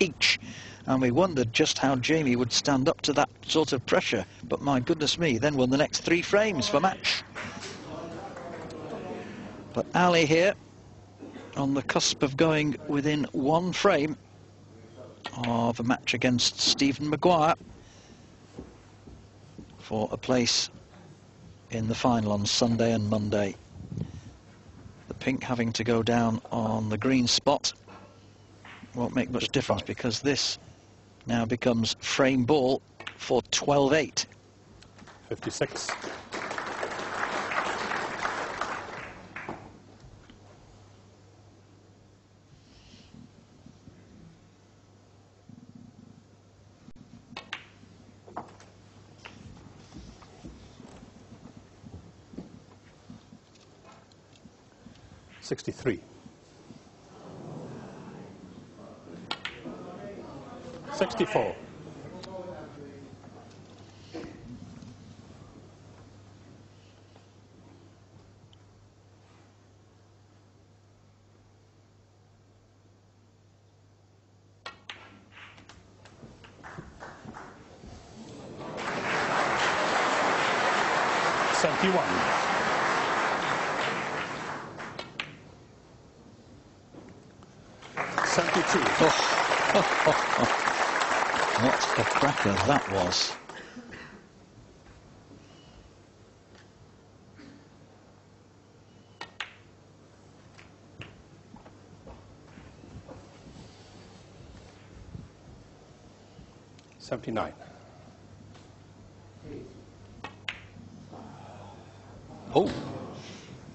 each. And we wondered just how Jamie would stand up to that sort of pressure. But my goodness me, then won the next three frames for match. But Ali here on the cusp of going within one frame of a match against Stephen Maguire for a place in the final on Sunday and Monday. The pink having to go down on the green spot won't make much difference because this now becomes frame ball for 12-8. 56. 63. 64. 79. Oh.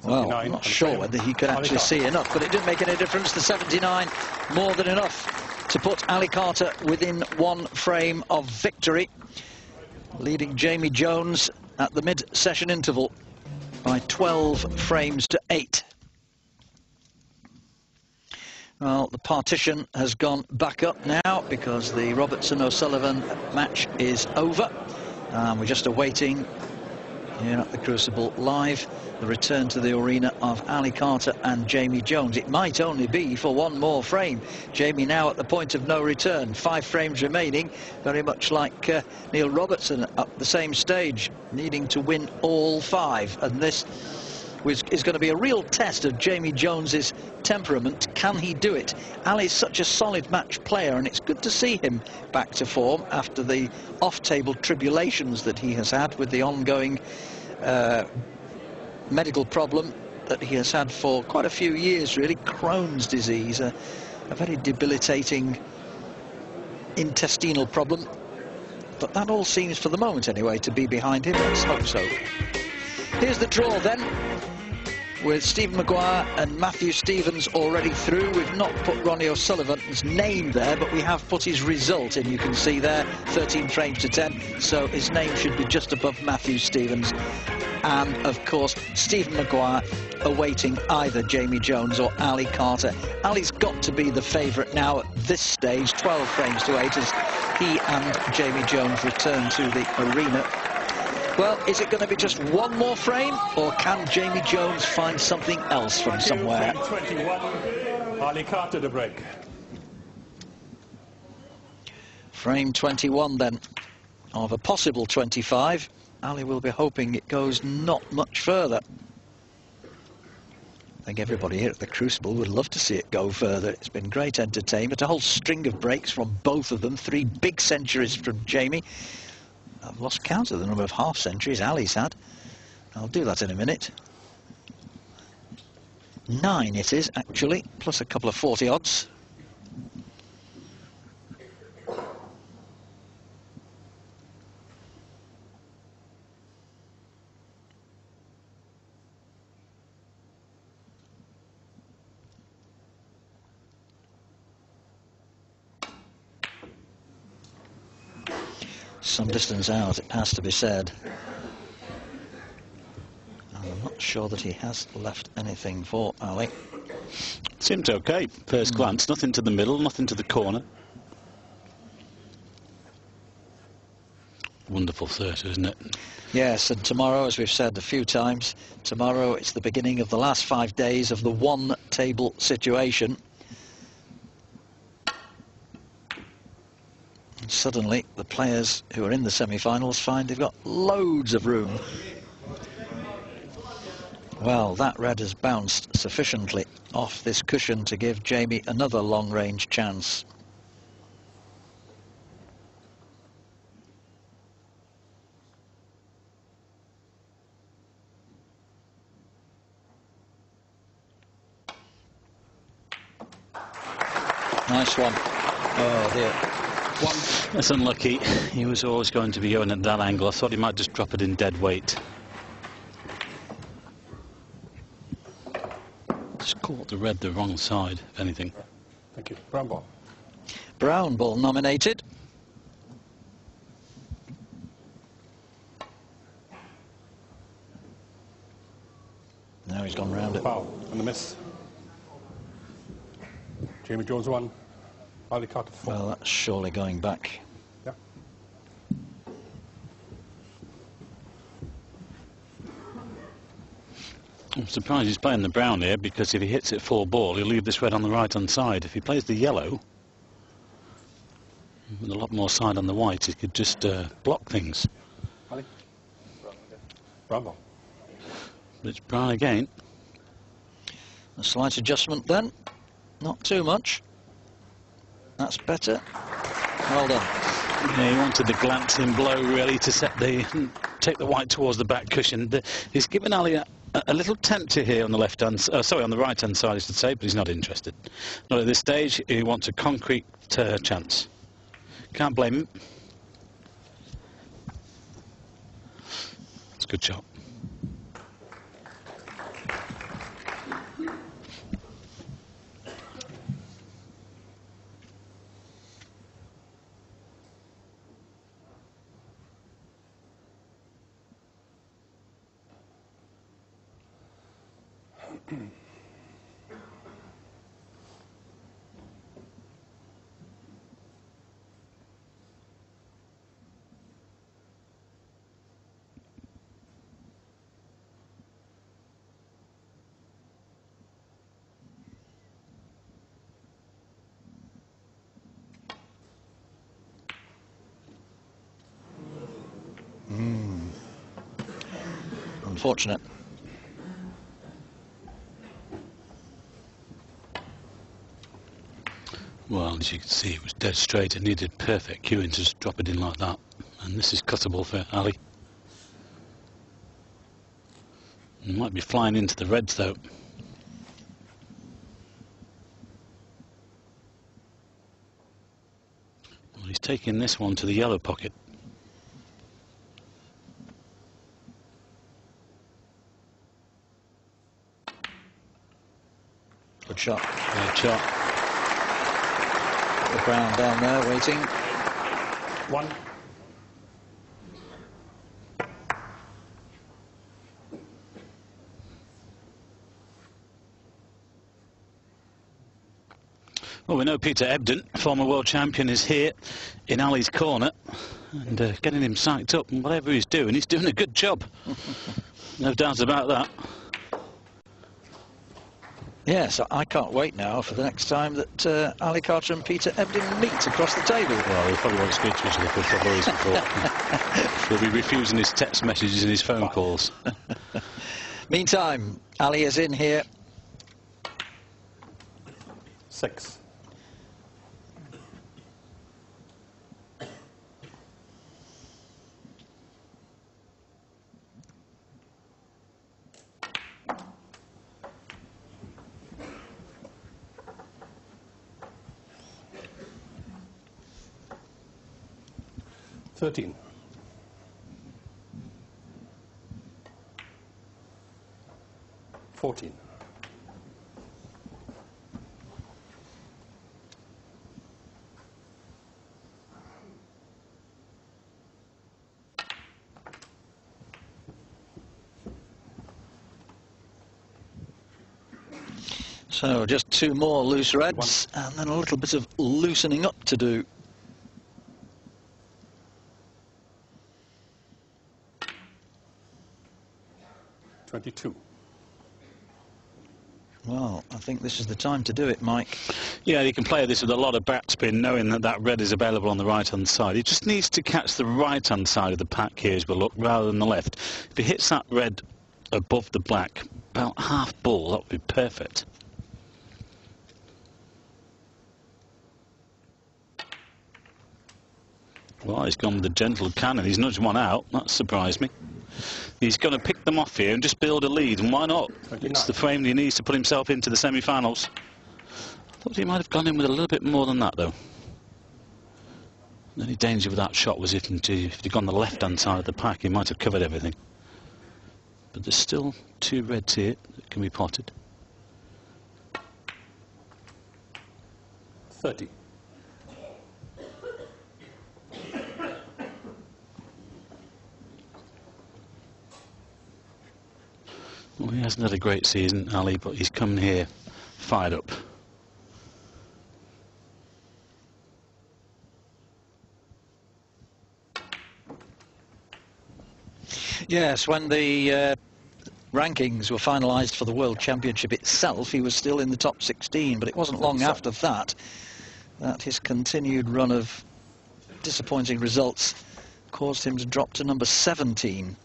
Well, I'm not sure whether he could actually see enough, but it didn't make any difference. The 79, more than enough to put Ali Carter within one frame of victory, leading Jamie Jones at the mid-session interval by 12 frames to 8. Partition has gone back up now because the Robertson-O'Sullivan match is over. Um, we're just awaiting here at the Crucible live the return to the arena of Ali Carter and Jamie Jones. It might only be for one more frame. Jamie now at the point of no return. Five frames remaining, very much like uh, Neil Robertson at the same stage, needing to win all five. And this is going to be a real test of Jamie Jones's temperament. Can he do it? Ali's such a solid match player, and it's good to see him back to form after the off-table tribulations that he has had with the ongoing uh, medical problem that he has had for quite a few years, really, Crohn's disease, a, a very debilitating intestinal problem. But that all seems, for the moment anyway, to be behind him. Let's hope so. Here's the draw then with Stephen Maguire and Matthew Stevens already through. We've not put Ronnie O'Sullivan's name there, but we have put his result in. You can see there, 13 frames to 10, so his name should be just above Matthew Stevens. And, of course, Stephen Maguire awaiting either Jamie Jones or Ali Carter. Ali's got to be the favourite now at this stage, 12 frames to 8, as he and Jamie Jones return to the arena well, is it going to be just one more frame, or can Jamie Jones find something else from somewhere? 21, Ali Carter to break. Frame 21 then, of a possible 25. Ali will be hoping it goes not much further. I think everybody here at the Crucible would love to see it go further. It's been great entertainment, a whole string of breaks from both of them, three big centuries from Jamie. I've lost count of the number of half centuries Ali's had. I'll do that in a minute. Nine it is, actually, plus a couple of 40 odds. Some distance out, it has to be said. I'm not sure that he has left anything for Ali. Seems okay, first mm. glance. Nothing to the middle, nothing to the corner. Wonderful 30, isn't it? Yes, and tomorrow, as we've said a few times, tomorrow it's the beginning of the last five days of the one-table situation. Suddenly the players who are in the semi-finals find they've got loads of room. Well, that red has bounced sufficiently off this cushion to give Jamie another long-range chance. Nice one. Oh dear. One. That's unlucky. He was always going to be going at that angle. I thought he might just drop it in dead weight. Just caught the red the wrong side, if anything. Thank you. Brown ball. Brown ball nominated. Now he's gone round it. Foul. And the miss. Jamie Jones one. Ali Carter four. Well, that's surely going back. Yeah. I'm surprised he's playing the brown here because if he hits it full ball, he'll leave this red on the right hand side. If he plays the yellow, with a lot more side on the white, he could just uh, block things. Ali. Brown ball. But it's brown again. A slight adjustment then. Not too much. That's better. Well done. Yeah, he wanted the glancing blow really to set the take the white towards the back cushion. The, he's given Ali a, a little tempter here on the left hand, uh, sorry, on the right hand side, I should say, but he's not interested. Not at this stage. He wants a concrete uh, chance. Can't blame him. It's a good shot. Unfortunate. Well, as you can see, it was dead straight. It needed perfect cueing to just drop it in like that. And this is cuttable for Ali. He might be flying into the reds though. Well, he's taking this one to the yellow pocket. Shot. Good shot. The Brown down there waiting. One. Well, we know Peter Ebdon, former world champion, is here in Ali's corner and uh, getting him psyched up. And whatever he's doing, he's doing a good job. no doubt about that. Yes, I can't wait now for the next time that uh, Ali Carter and Peter Ebdon meet across the table. Well, he probably won't speak to each other for a couple of weeks before. He'll be refusing his text messages and his phone calls. Meantime, Ali is in here. Six. Thirteen. Fourteen. So just two more loose reds and then a little bit of loosening up to do. Twenty-two. Well, I think this is the time to do it, Mike. Yeah, he can play this with a lot of backspin, knowing that that red is available on the right-hand side. He just needs to catch the right-hand side of the pack here as we look, rather than the left. If he hits that red above the black, about half ball, that would be perfect. Well, he's gone with a gentle cannon. He's nudged one out. That surprised me. He's going to pick them off here and just build a lead, and why not? It's the frame he needs to put himself into the semi-finals. I thought he might have gone in with a little bit more than that, though. The only danger with that shot was if, if he'd gone the left-hand side of the pack, he might have covered everything. But there's still two reds here that can be potted. 30. Well, he hasn't had a great season, Ali, but he's come here fired up. Yes, when the uh, rankings were finalised for the World Championship itself, he was still in the top 16, but it wasn't long after that that his continued run of disappointing results caused him to drop to number 17.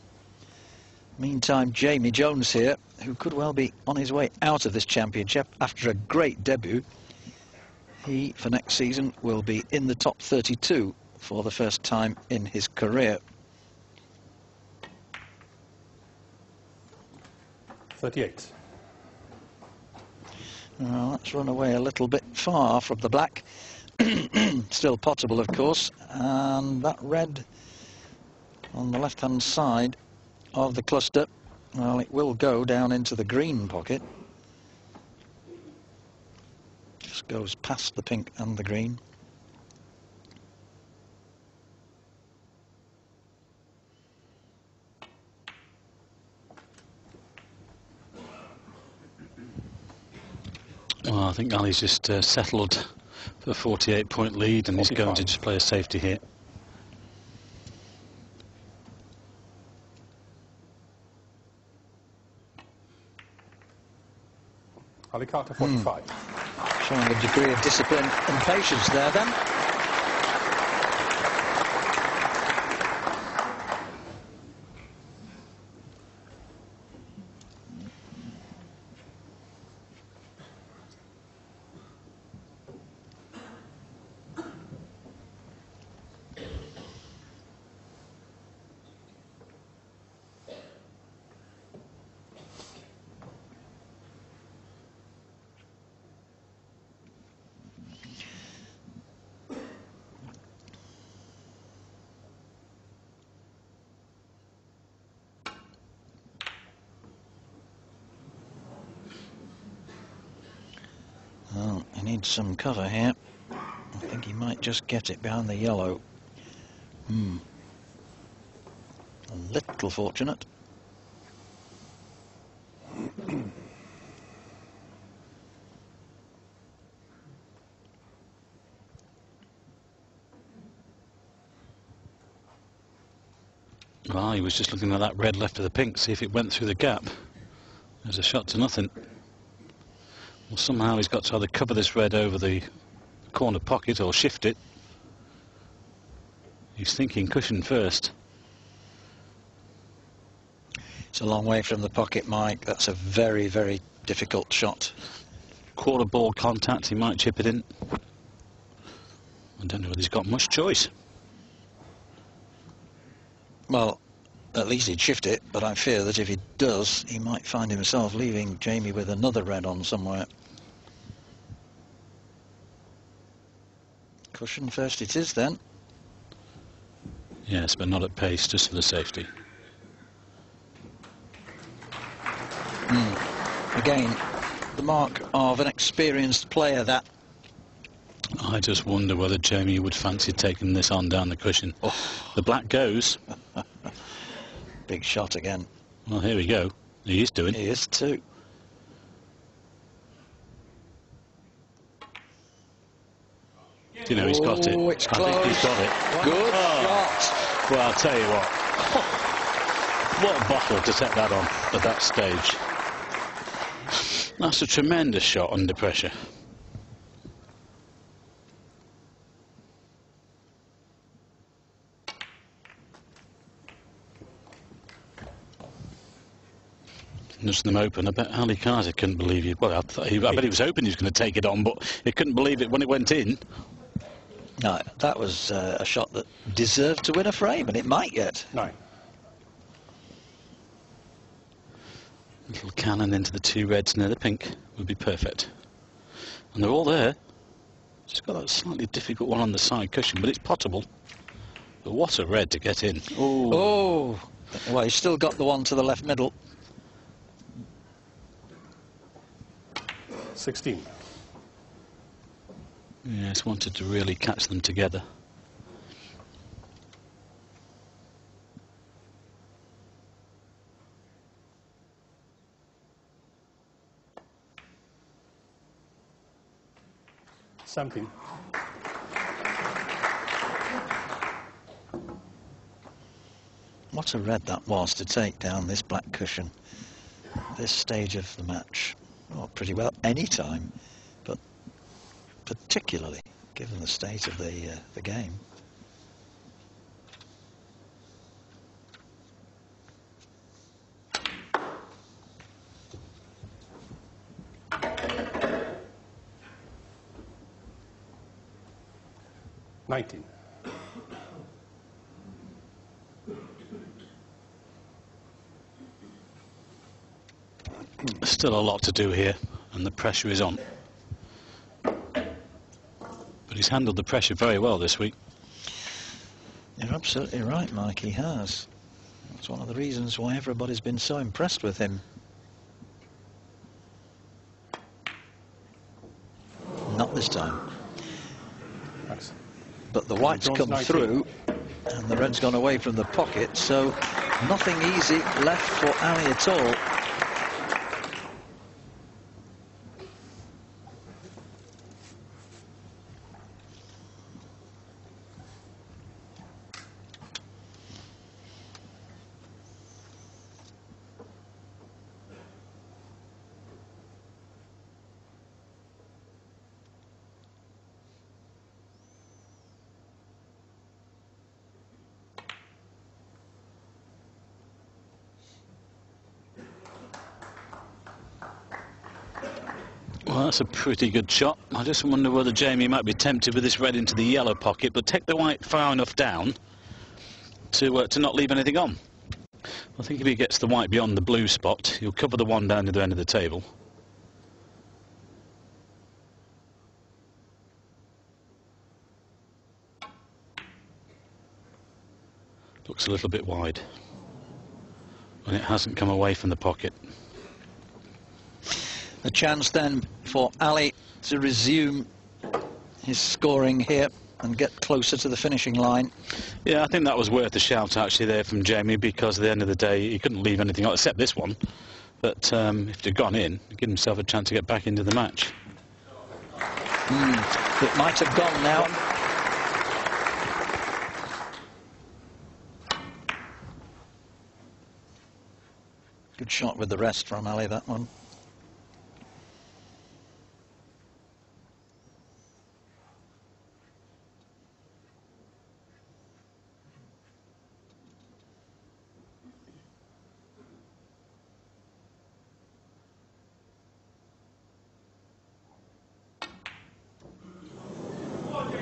Meantime, Jamie Jones here, who could well be on his way out of this championship after a great debut. He, for next season, will be in the top 32 for the first time in his career. 38. Well, that's run away a little bit far from the black. Still potable, of course. And that red on the left-hand side of the cluster, well, it will go down into the green pocket. Just goes past the pink and the green. Well, I think Ali's just uh, settled for a 48 point lead and he's going to just play a safety here. Ali Carter, hmm. 45. Showing a degree of discipline and patience there then. Well, he needs some cover here. I think he might just get it behind the yellow. Hmm. A little fortunate. Well, he was just looking at that red left of the pink, see if it went through the gap. There's a shot to nothing. Well, somehow he's got to either cover this red over the corner pocket or shift it. He's thinking cushion first. It's a long way from the pocket, Mike. That's a very, very difficult shot. Quarter ball contact, he might chip it in. I don't know whether he's got much choice. Well, at least he'd shift it, but I fear that if he does, he might find himself leaving Jamie with another red on somewhere. Cushion first it is then. Yes, but not at pace, just for the safety. Hmm. Again, the mark of an experienced player that. I just wonder whether Jamie would fancy taking this on down the cushion. Oh. The black goes. Big shot again. Well, here we go. He is doing. He is too. Do You know, he's got it. Oh, it's I think he's got it. Good Oh. shot. Well, I'll tell you what. What a bottle to set that on at that stage. That's a tremendous shot under pressure. Nudged them open. I bet Ali Carter couldn't believe it. Well, I, he, I bet he was hoping he was going to take it on, but he couldn't believe it when it went in. No, that was uh, a shot that deserved to win a frame, and it might yet. Nine. Little cannon into the two reds near the pink would be perfect. And they're all there. Just got that slightly difficult one on the side cushion, but it's potable. But what a red to get in. Oh, Oh, well, he's still got the one to the left middle. 16. yes, wanted to really catch them together. Seventeen. What a red that was to take down this black cushion. This stage of the match. Pretty well any time, but particularly given the state of the uh, the game. Nineteen. Still a lot to do here, and the pressure is on. But he's handled the pressure very well this week. You're absolutely right, Mike. He has. That's one of the reasons why everybody's been so impressed with him. Not this time. Thanks. But the white's come 19. through, and the red's gone away from the pocket, so nothing easy left for Ali at all. That's a pretty good shot. I just wonder whether Jamie might be tempted with this red into the yellow pocket, but take the white far enough down to uh, to not leave anything on. I think if he gets the white beyond the blue spot, he'll cover the one down to the end of the table. Looks a little bit wide. And it hasn't come away from the pocket. A chance then for Ali to resume his scoring here and get closer to the finishing line. Yeah, I think that was worth a shout actually there from Jamie because at the end of the day he couldn't leave anything except this one. But um, if had gone in, he'd give himself a chance to get back into the match. It might have gone now. Good shot with the rest from Ali, that one.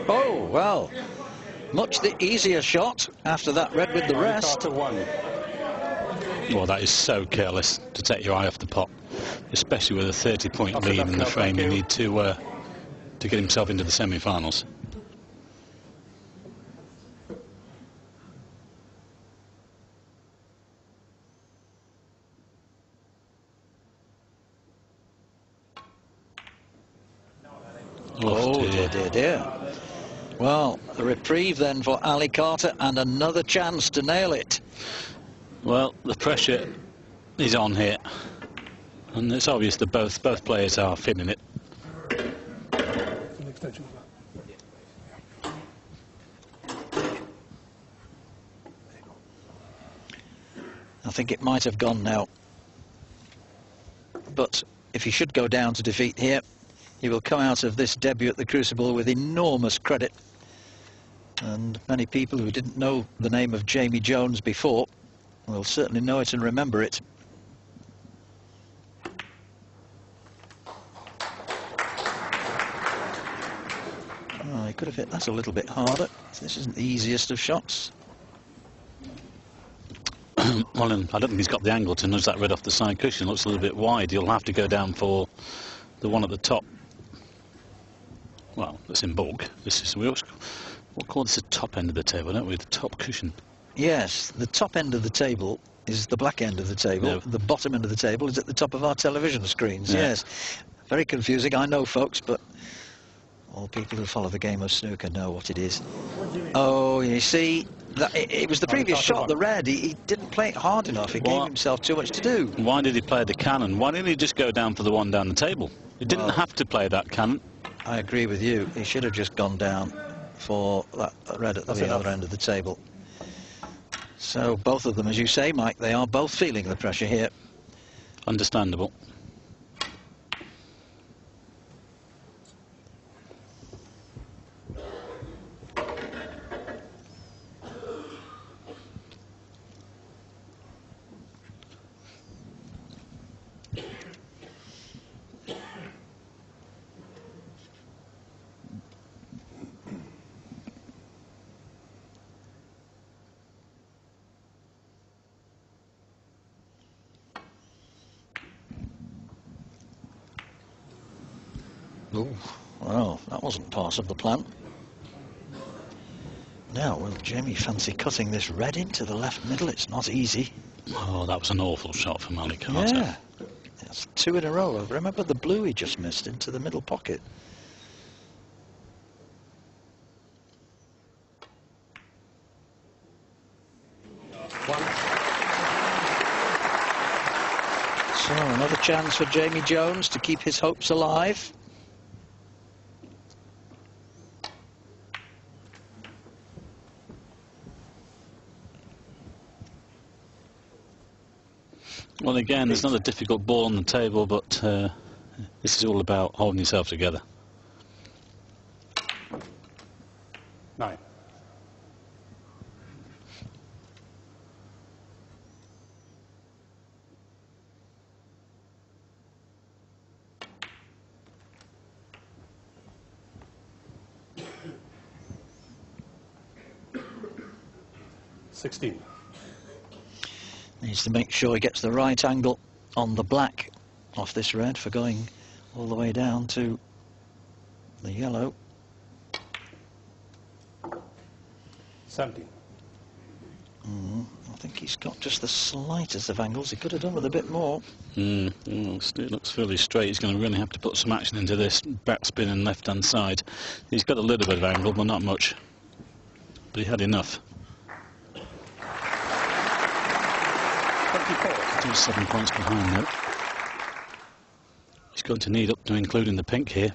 Oh, well, much the easier shot after that red with the rest. Carter one. Well, that is so careless to take your eye off the pot, especially with a 30-point lead in the frame. You you. need to uh, to get himself into the semi-finals. Oh, dear. dear, dear, dear. Well, then for Ali Carter and another chance to nail it. Well, the pressure is on here, and it's obvious that both both players are feeling it. I think it might have gone now. But if he should go down to defeat here, he will come out of this debut at the Crucible with enormous credit. And many people who didn't know the name of Jamie Jones before will certainly know it and remember it. Oh, could have hit that a little bit harder. This isn't the easiest of shots. well, and I don't think he's got the angle to nudge that red off the side cushion. Looks a little bit wide. You'll have to go down for the one at the top. Well, that's in bulk. This is we we'll call this the top end of the table, don't we? The top cushion. Yes, the top end of the table is the black end of the table. Yeah. The bottom end of the table is at the top of our television screens. Yeah. Yes, very confusing. I know, folks, but all people who follow the game of snooker know what it is. Oh, you see, that, it, it was the Oh, previous caught shot, on. the red. He, he didn't play it hard enough. He gave himself too much to do. Why did he play the cannon? Why didn't he just go down for the one down the table? He didn't Well- have to play that cannon. I agree with you. He should have just gone down for that, that red at the other end of the table. So both of them, as you say, Mike, they are both feeling the pressure here. Understandable. Ooh, well, that wasn't part of the plan. Now, will Jamie fancy cutting this red into the left middle? It's not easy. Oh, that was an awful shot for Ali Carter. Yeah. That's two in a row. Remember the blue he just missed into the middle pocket. So another chance for Jamie Jones to keep his hopes alive. Well, again, there's not a difficult ball on the table, but uh, this is all about holding yourself together. Nine. Sixteen. Needs to make sure he gets the right angle on the black off this red for going all the way down to the yellow. Seventeen. I think he's got just the slightest of angles. He could have done with a bit more. Mm, well, it looks fairly straight. He's going to really have to put some action into this backspin and left-hand side. He's got a little bit of angle, but not much. But he had enough. Still seven points behind though. He's going to need up to including the pink here.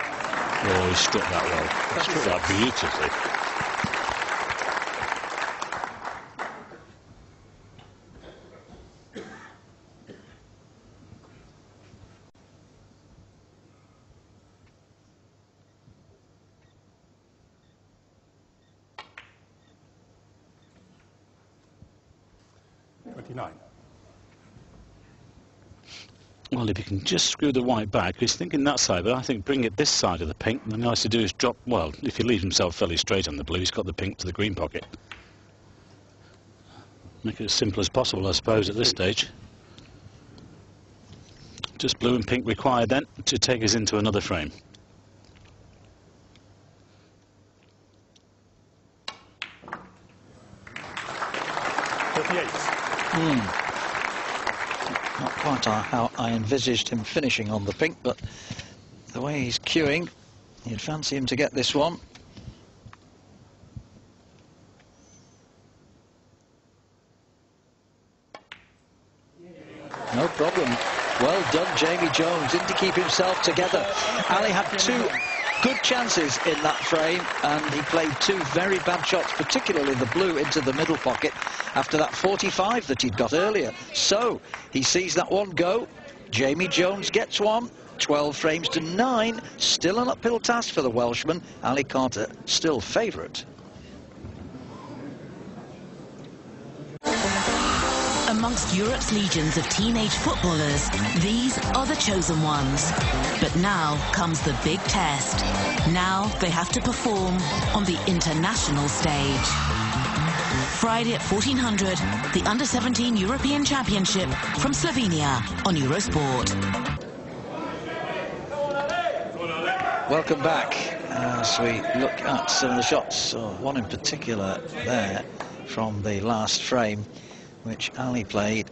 Oh, he struck that well. He struck that beautifully. Well, if you can just screw the white back, he's thinking that side, but I think bring it this side of the pink. And the nice to do is drop, well, if he leaves himself fairly straight on the blue, he's got the pink to the green pocket. Make it as simple as possible, I suppose, at this stage. Just blue and pink required then to take us into another frame. Uh, how I envisaged him finishing on the pink, but the way he's cueing, you'd fancy him to get this one. No problem. Well done, Jamie Jones. Didn't keep himself together? Ali had two good chances in that frame, and he played two very bad shots, particularly the blue into the middle pocket after that 45 that he'd got earlier. So he sees that one go. Jamie Jones gets one. 12 frames to 9. Still an uphill task for the Welshman. Ali Carter still favourite. Amongst Europe's legions of teenage footballers, these are the chosen ones. But now comes the big test. Now they have to perform on the international stage. Friday at 1400, the Under-17 European Championship from Slovenia on Eurosport. Welcome back uh, as we look at some of the shots, oh, one in particular there from the last frame which Ali played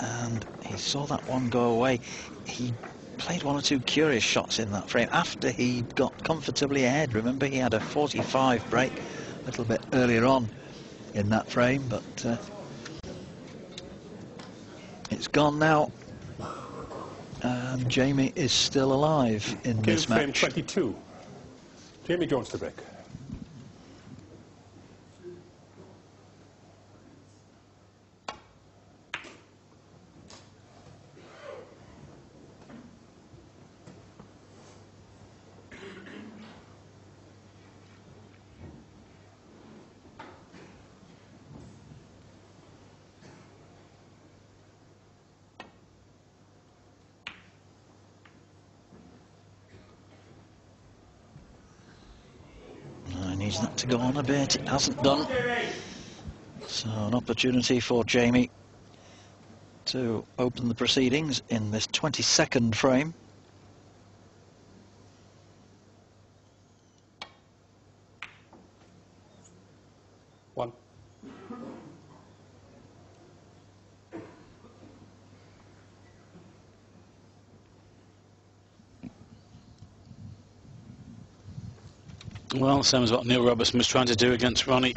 and he saw that one go away. He played one or two curious shots in that frame after he got comfortably ahead. Remember he had a 45 break a little bit earlier on in that frame but uh, it's gone now and Jamie is still alive in Game this frame 22. Jamie Jones to break. Uh, needs that to go on a bit. It hasn't done. So an opportunity for Jamie to open the proceedings in this 22nd frame. One. Well, same as what Neil Robertson was trying to do against Ronnie.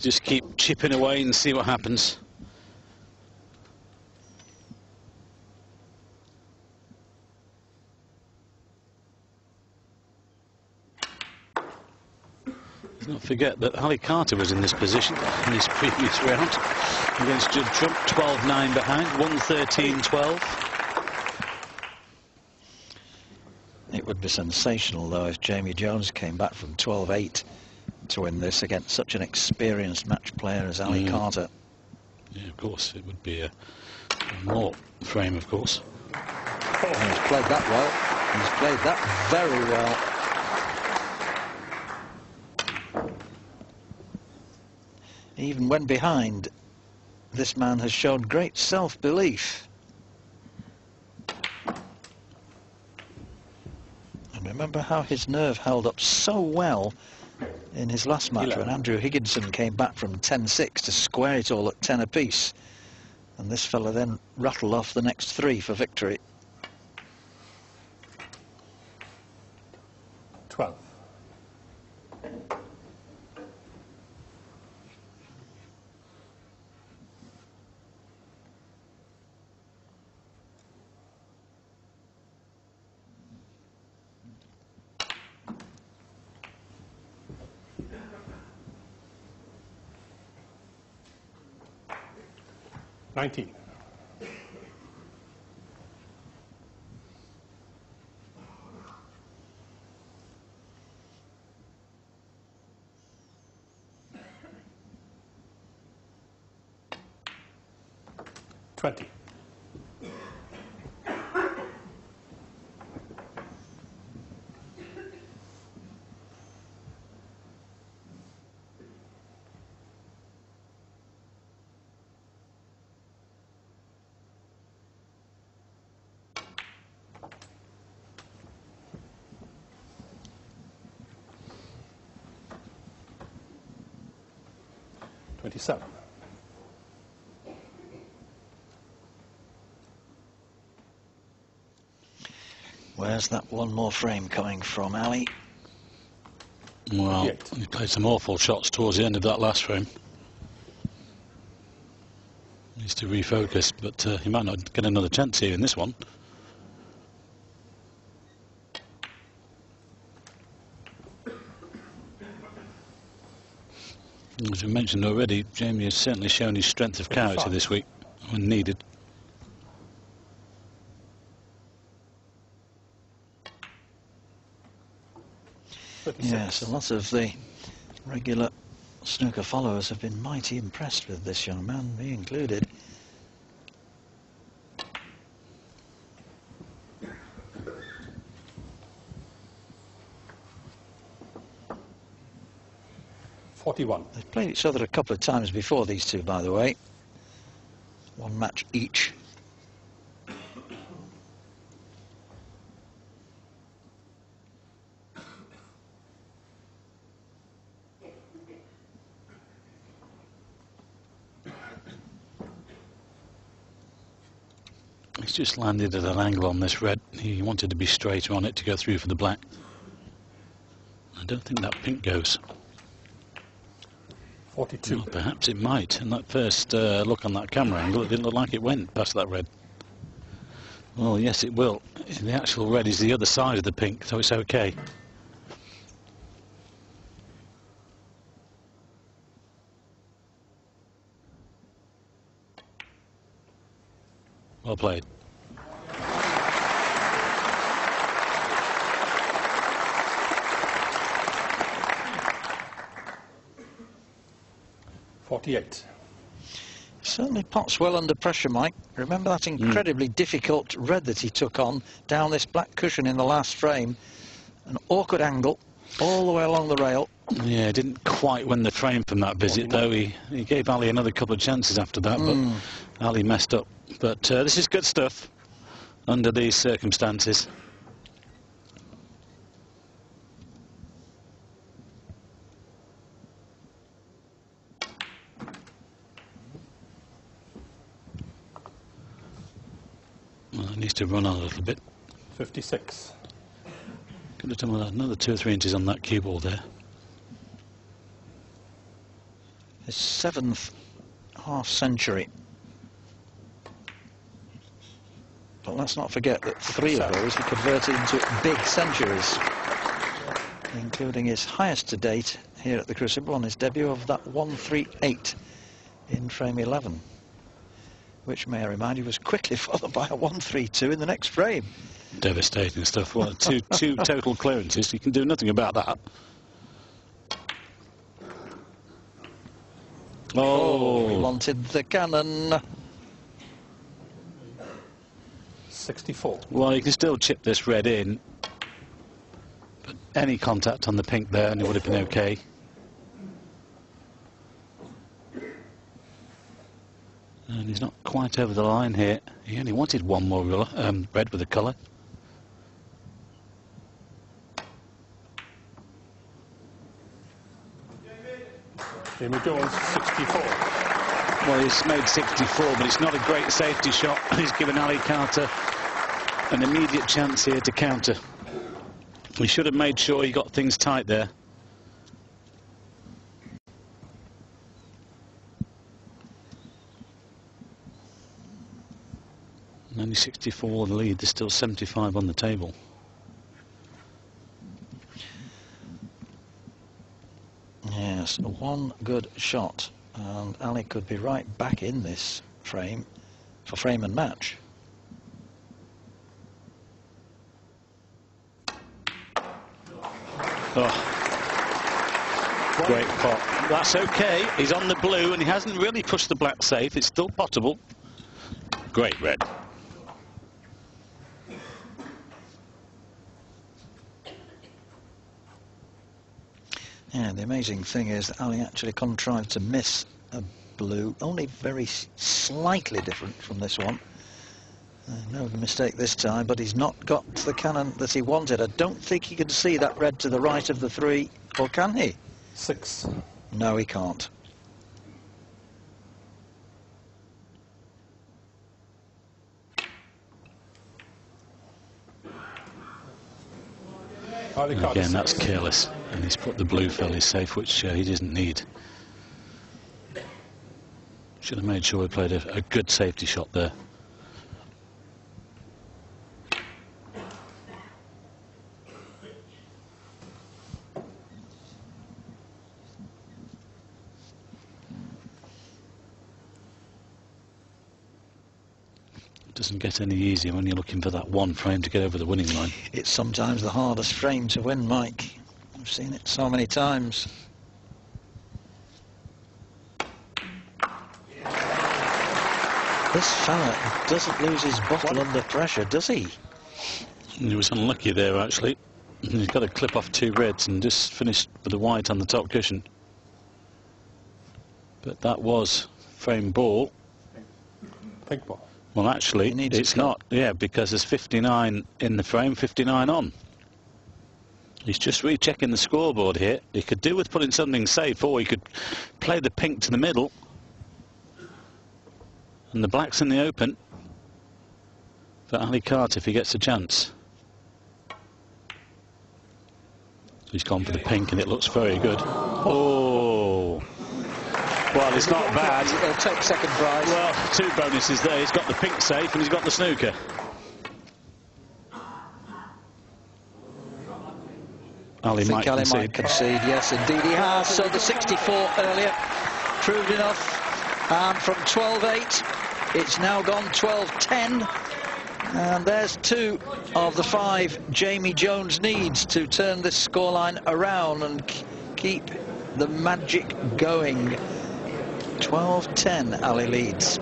Just keep chipping away and see what happens. Not forget that Ali Carter was in this position in his previous round against Judd Trump, 12-9 behind, 113-12. It would be sensational though if Jamie Jones came back from 12-8 to win this against such an experienced match player as Ali Mm. Carter. Yeah, of course, it would be a, a more frame, of course. And he's played that well. He's played that very well. Even when behind, this man has shown great self-belief. And remember how his nerve held up so well in his last match when Andrew Higginson came back from 10-6 to square it all at 10 apiece. And this fella then rattled off the next three for victory. 12. Nineteen. Twenty. Twenty-seven. Where's that one more frame coming from, Ali? Well, Yet. he played some awful shots towards the end of that last frame. Needs to refocus, but uh, he might not get another chance here in this one. As we mentioned already, Jamie has certainly shown his strength of character this week when needed. Thirty-six. Yes, a lot of the regular snooker followers have been mighty impressed with this young man, me included. Forty-one. They've played each other a couple of times before, these two, by the way. One match each. He's just landed at an angle on this red. He wanted to be straighter on it to go through for the black. I don't think that pink goes. Forty-two. Well, perhaps it might. In that first uh, look on that camera angle, it didn't look like it went past that red. Well, yes, it will. The actual red is the other side of the pink, so it's okay. Well played. Forty-eight. Certainly pots well under pressure, Mike. Remember that incredibly difficult red that he took on down this black cushion in the last frame. An awkward angle all the way along the rail. Yeah, didn't quite win the frame from that visit, though. He, he gave Ali another couple of chances after that, but Ali messed up. But uh, this is good stuff under these circumstances. Needs to run on a little bit. Fifty-six. Could have done with another two or three inches on that cue ball there. His seventh half century. But let's not forget that three of those he converted into big centuries, including his highest to date here at the Crucible on his debut of that 138 in frame 11, which, may I remind you, was quickly followed by a 1-3-2 in the next frame. Devastating stuff. Well, two, two total clearances. You can do nothing about that. Oh, he Oh, wanted the cannon. Sixty-four. well, you can still chip this red in. But any contact on the pink there and it would have been okay. And he's not quite over the line here. He only wanted one more ruler, um, red with a colour. Jamie Jones, sixty-four. Well, he's made 64, but it's not a great safety shot. He's given Ali Carter an immediate chance here to counter. We should have made sure he got things tight there. Only 64 the lead, there's still 75 on the table. Yes, one good shot, and Ali could be right back in this frame for frame and match. Oh. Great pot. That's okay. He's on the blue and he hasn't really pushed the black safe. It's still potable. Great red. Yeah, the amazing thing is that Ali actually contrived to miss a blue, only very slightly different from this one. Uh, no mistake this time, but he's not got the cannon that he wanted. I don't think he can see that red to the right of the three, or can he? Six. No, he can't. Again, that's careless. And he's put the blue fairly safe, which uh, he didn't need. Should have made sure we played a, a good safety shot there. doesn't get any easier when you're looking for that one frame to get over the winning line. It's sometimes the hardest frame to win, Mike. I've seen it so many times. This fella doesn't lose his bottle under pressure, does he? He was unlucky there, actually. He's got to clip off two reds and just finished with a white on the top cushion. But that was frame ball. Pink ball. Well, actually, He needs a it's not. Yeah, because there's 59 in the frame, 59 on. He's just rechecking the scoreboard here. He could do with putting something safe, or he could play the pink to the middle. And the black's in the open for Ali Carter if he gets a chance. He's gone for the pink and it looks very good. Oh! Well, it's not bad. He'll take second prize. Well, two bonuses there. He's got the pink safe and he's got the snooker. Ali I think might Ali concede. might concede. Yes, indeed he has. So the 64 earlier proved enough. And from 12-8, it's now gone 12-10. And there's two of the five Jamie Jones needs to turn this scoreline around and keep the magic going. 12-10, Ali leads.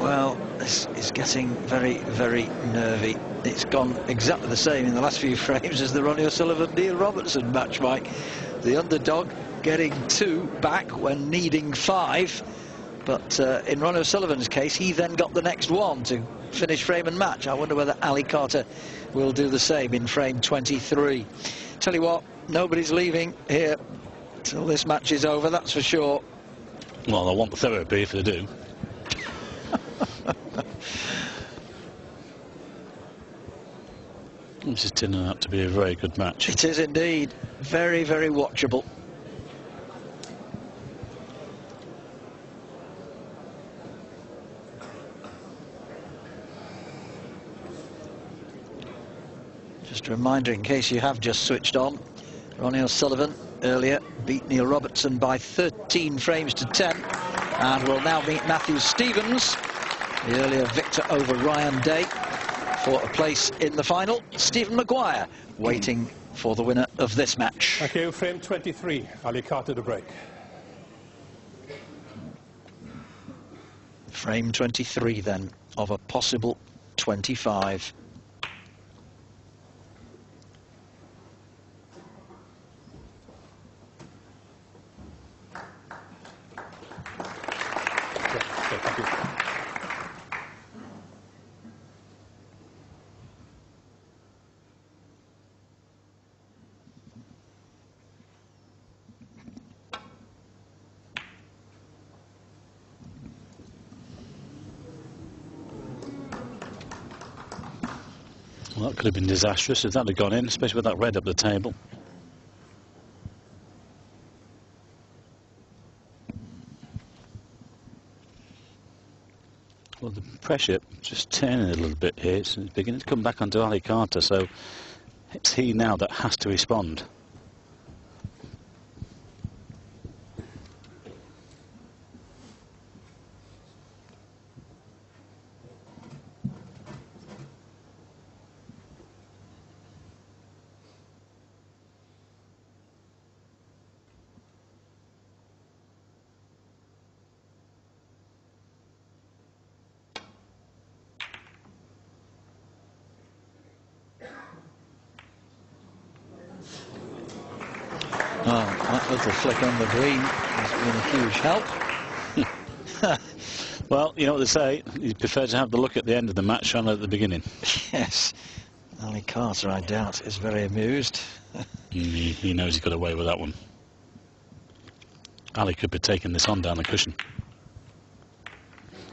Well, this is getting very, very nervy. It's gone exactly the same in the last few frames as the Ronnie O'Sullivan Neil Robertson match, Mike. The underdog getting two back when needing five. But uh, in Ronnie O'Sullivan's case, he then got the next one to finish frame and match. I wonder whether Ali Carter will do the same in frame 23. Tell you what, nobody's leaving here till this match is over, that's for sure. Well, I want the therapy if they do. this is turning out to be a very good match. It is indeed very, very watchable. Just a reminder in case you have just switched on, Ronnie O'Sullivan earlier beat Neil Robertson by 13 frames to 10 and will now meet Matthew Stevens, the earlier victor over Ryan Day for a place in the final. Stephen Maguire waiting for the winner of this match. You. Frame 23. Ali Carter to break. Frame 23 then of a possible 25. Could have been disastrous if that had gone in, especially with that red up the table. Well, the pressure just turning a little bit here. It's beginning to come back onto Ali Carter, so it's he now that has to respond. Oh, that little flick on the green has been a huge help. Know say, you prefer to have the look at the end of the match rather than at the beginning. Yes. Ali Carter, I doubt, is very amused. He, he knows he got away with that one. Ali could be taking this on down the cushion.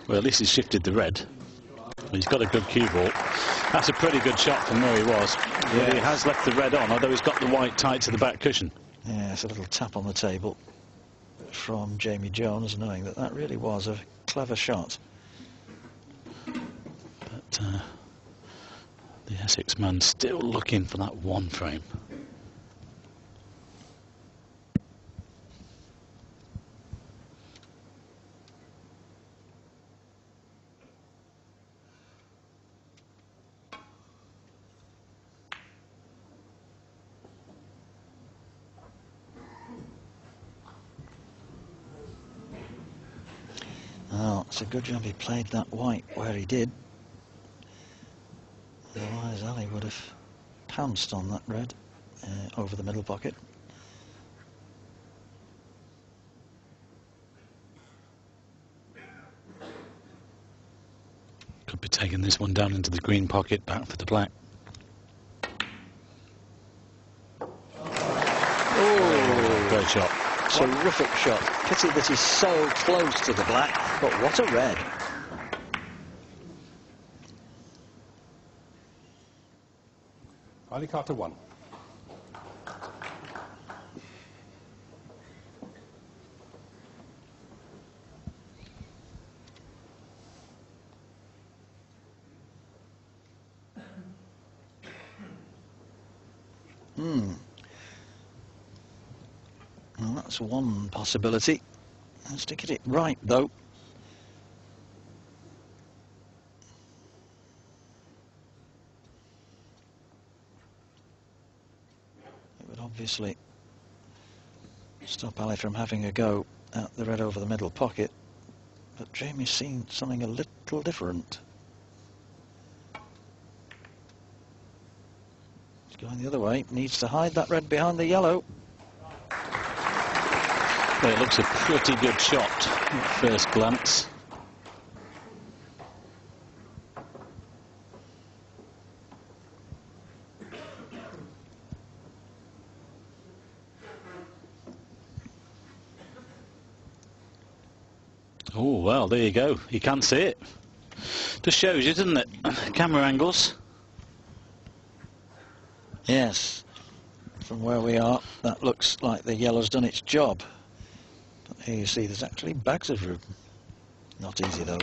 Well, at least he's shifted the red. He's got a good cue ball. That's a pretty good shot from where he was. But he has left the red on, although he's got the white tight to the back cushion. Yes, a little tap on the table from Jamie Jones, knowing that that really was a clever shot uh, the Essex man still looking for that one frame. Oh, it's a good job he played that white where he did Otherwise, Ali would have pounced on that red uh, over the middle pocket. Could be taking this one down into the green pocket, back for the black. Oh, Great shot. terrific shot. Pity that he's so close to the black, but what a red. Ali Carter one. Hmm. Well, that's one possibility. To get it right, though. It would obviously stop Ali from having a go at the red over the middle pocket. But Jamie's seen something a little different. He's going the other way. Needs to hide that red behind the yellow. Well, it looks a pretty good shot at first glance. Oh, well, there you go. You can't see it. Just shows you, doesn't it? Camera angles. Yes, from where we are, that looks like the yellow's done its job. But here you see there's actually bags of room. Not easy though.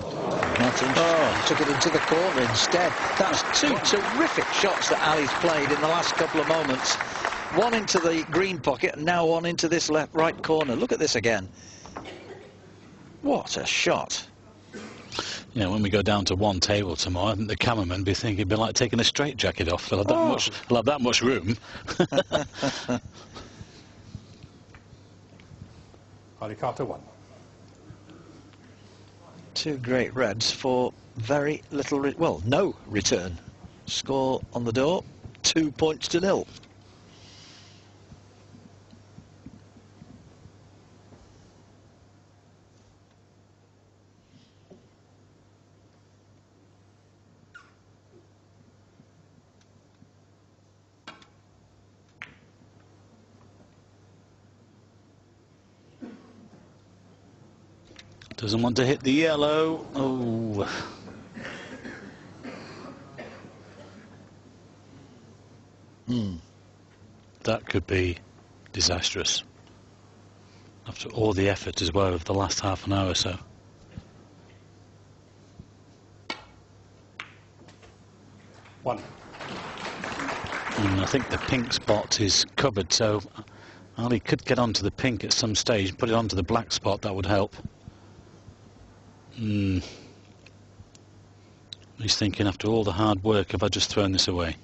Not in. Oh, took it into the corner instead. That's two terrific shots that Ali's played in the last couple of moments. One into the green pocket and now one into this left right corner. Look at this again. What a shot. You know, when we go down to one table tomorrow, I think the cameraman be thinking it'd be like taking a straitjacket off. They'll have that Oh. much, they'll have that much room. Ali Carter one. Two great reds for very little, re- well, no return. Score on the door, two points to nil. Doesn't want to hit the yellow. Oh. Hmm. That could be disastrous. After all the effort as well of the last half an hour or so. One. And I think the pink spot is covered, so Ali could get onto the pink at some stage, and put it onto the black spot, that would help. Hmm. He's thinking, after all the hard work, have I just thrown this away?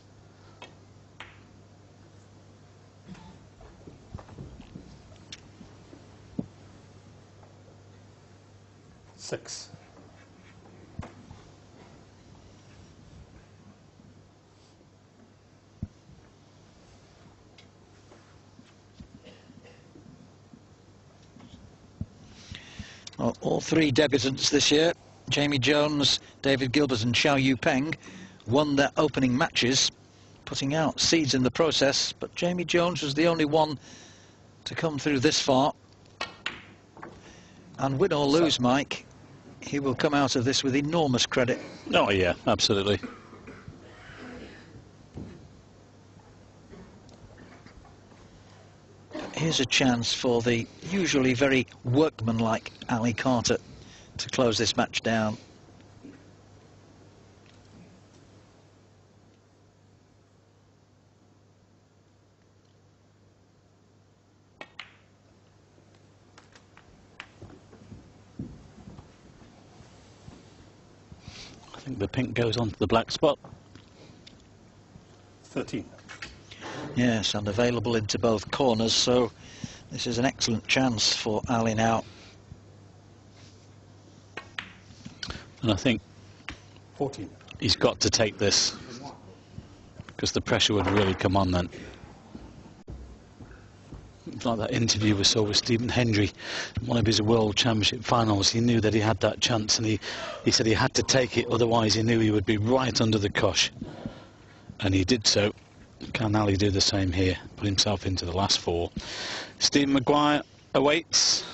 Six. Well, all three debutants this year, Jamie Jones, David Gilbert and Cao Yupeng, won their opening matches, putting out seeds in the process, but Jamie Jones was the only one to come through this far. And win or lose, Mike, he will come out of this with enormous credit. Oh yeah, absolutely. Here's a chance for the usually very workmanlike Ali Carter to close this match down. I think the pink goes onto the black spot. Thirteen. Yes, and available into both corners, so this is an excellent chance for Ali now. And I think 14. he's got to take this because the pressure would really come on then. It's like that interview we saw with Stephen Hendry, in one of his World Championship finals. He knew that he had that chance and he, he said he had to take it, otherwise he knew he would be right under the cosh. And he did so. Can Ali do the same here? Put himself into the last four. Stephen Maguire awaits.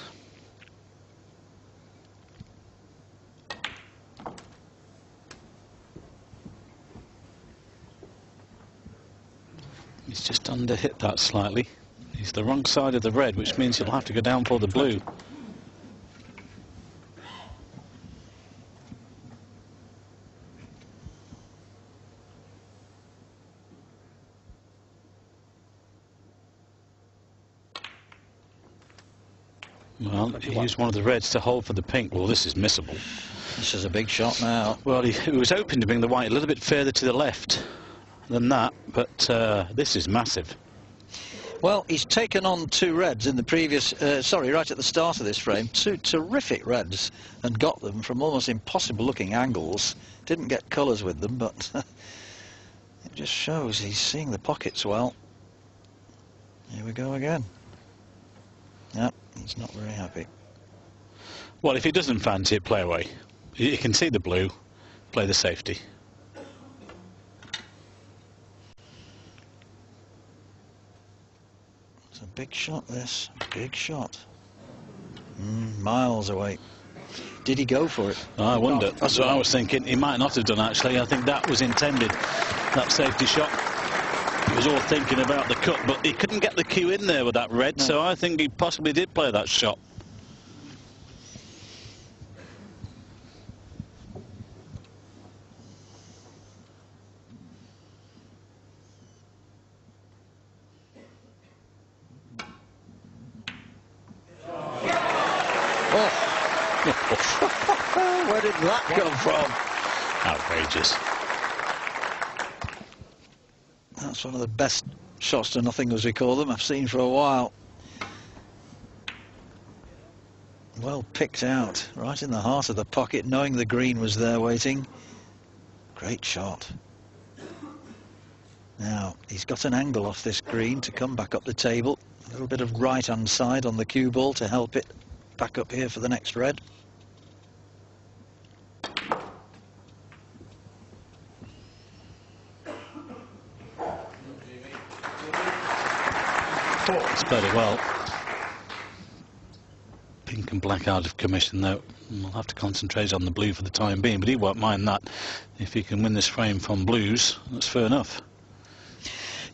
He's just under hit that slightly. He's the wrong side of the red, which means he'll have to go down for the blue. Well, he used one of the reds to hold for the pink. Well, this is missable. This is a big shot now. Well, he, he was hoping to bring the white a little bit further to the left than that, but uh, this is massive. Well, he's taken on two reds in the previous, uh, sorry, right at the start of this frame, two terrific reds, and got them from almost impossible-looking angles. Didn't get colours with them, but it just shows he's seeing the pockets well. Here we go again. Yep, he's not very happy. Well, if he doesn't fancy it, play away. You you can see the blue, play the safety. It's a big shot, this. Big shot. Mm, miles away. Did he go for it? I wonder. That's what I was thinking. He might not have done, actually. I think that was intended, that safety shot. He was all thinking about the cut, but he couldn't get the cue in there with that red, so I think he possibly did play that shot. Oh. Where did that come from? Outrageous. That's one of the best shots to nothing, as we call them, I've seen for a while. Well picked out, right in the heart of the pocket, knowing the green was there waiting. Great shot. Now, he's got an angle off this green to come back up the table. A little bit of right-hand side on the cue ball to help it back up here for the next red. It well. Pink and black out of commission, though. We'll have to concentrate on the blue for the time being, but he won't mind that. If he can win this frame from blues, that's fair enough.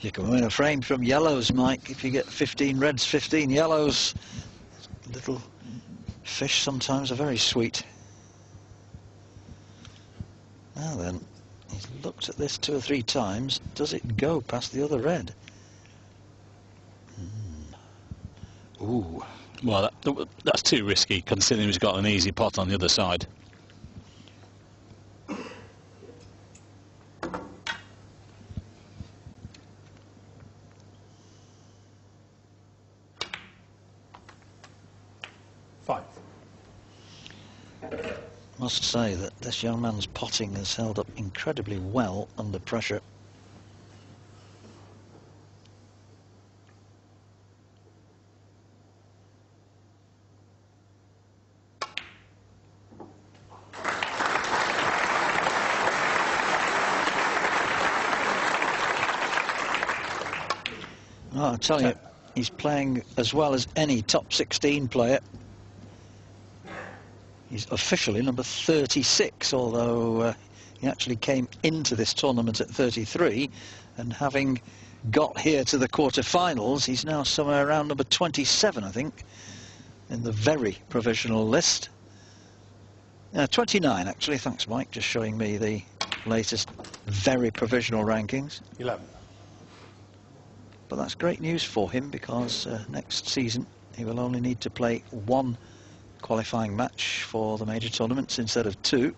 You can win a frame from yellows, Mike, if you get 15 reds, 15 yellows. Little fish sometimes are very sweet. Now then, he's looked at this two or three times. Does it go past the other red? Hmm. Ooh. Well, that, that's too risky, considering he's got an easy pot on the other side. Five. Must say that this young man's potting has held up incredibly well under pressure. Tell you, he's playing as well as any top 16 player. He's officially number 36, although uh, he actually came into this tournament at 33, and having got here to the quarter-finals, he's now somewhere around number 27, I think, in the very provisional list. Uh, 29, actually. Thanks, Mike, just showing me the latest very provisional rankings. 11. But that's great news for him because uh, next season he will only need to play one qualifying match for the major tournaments instead of two.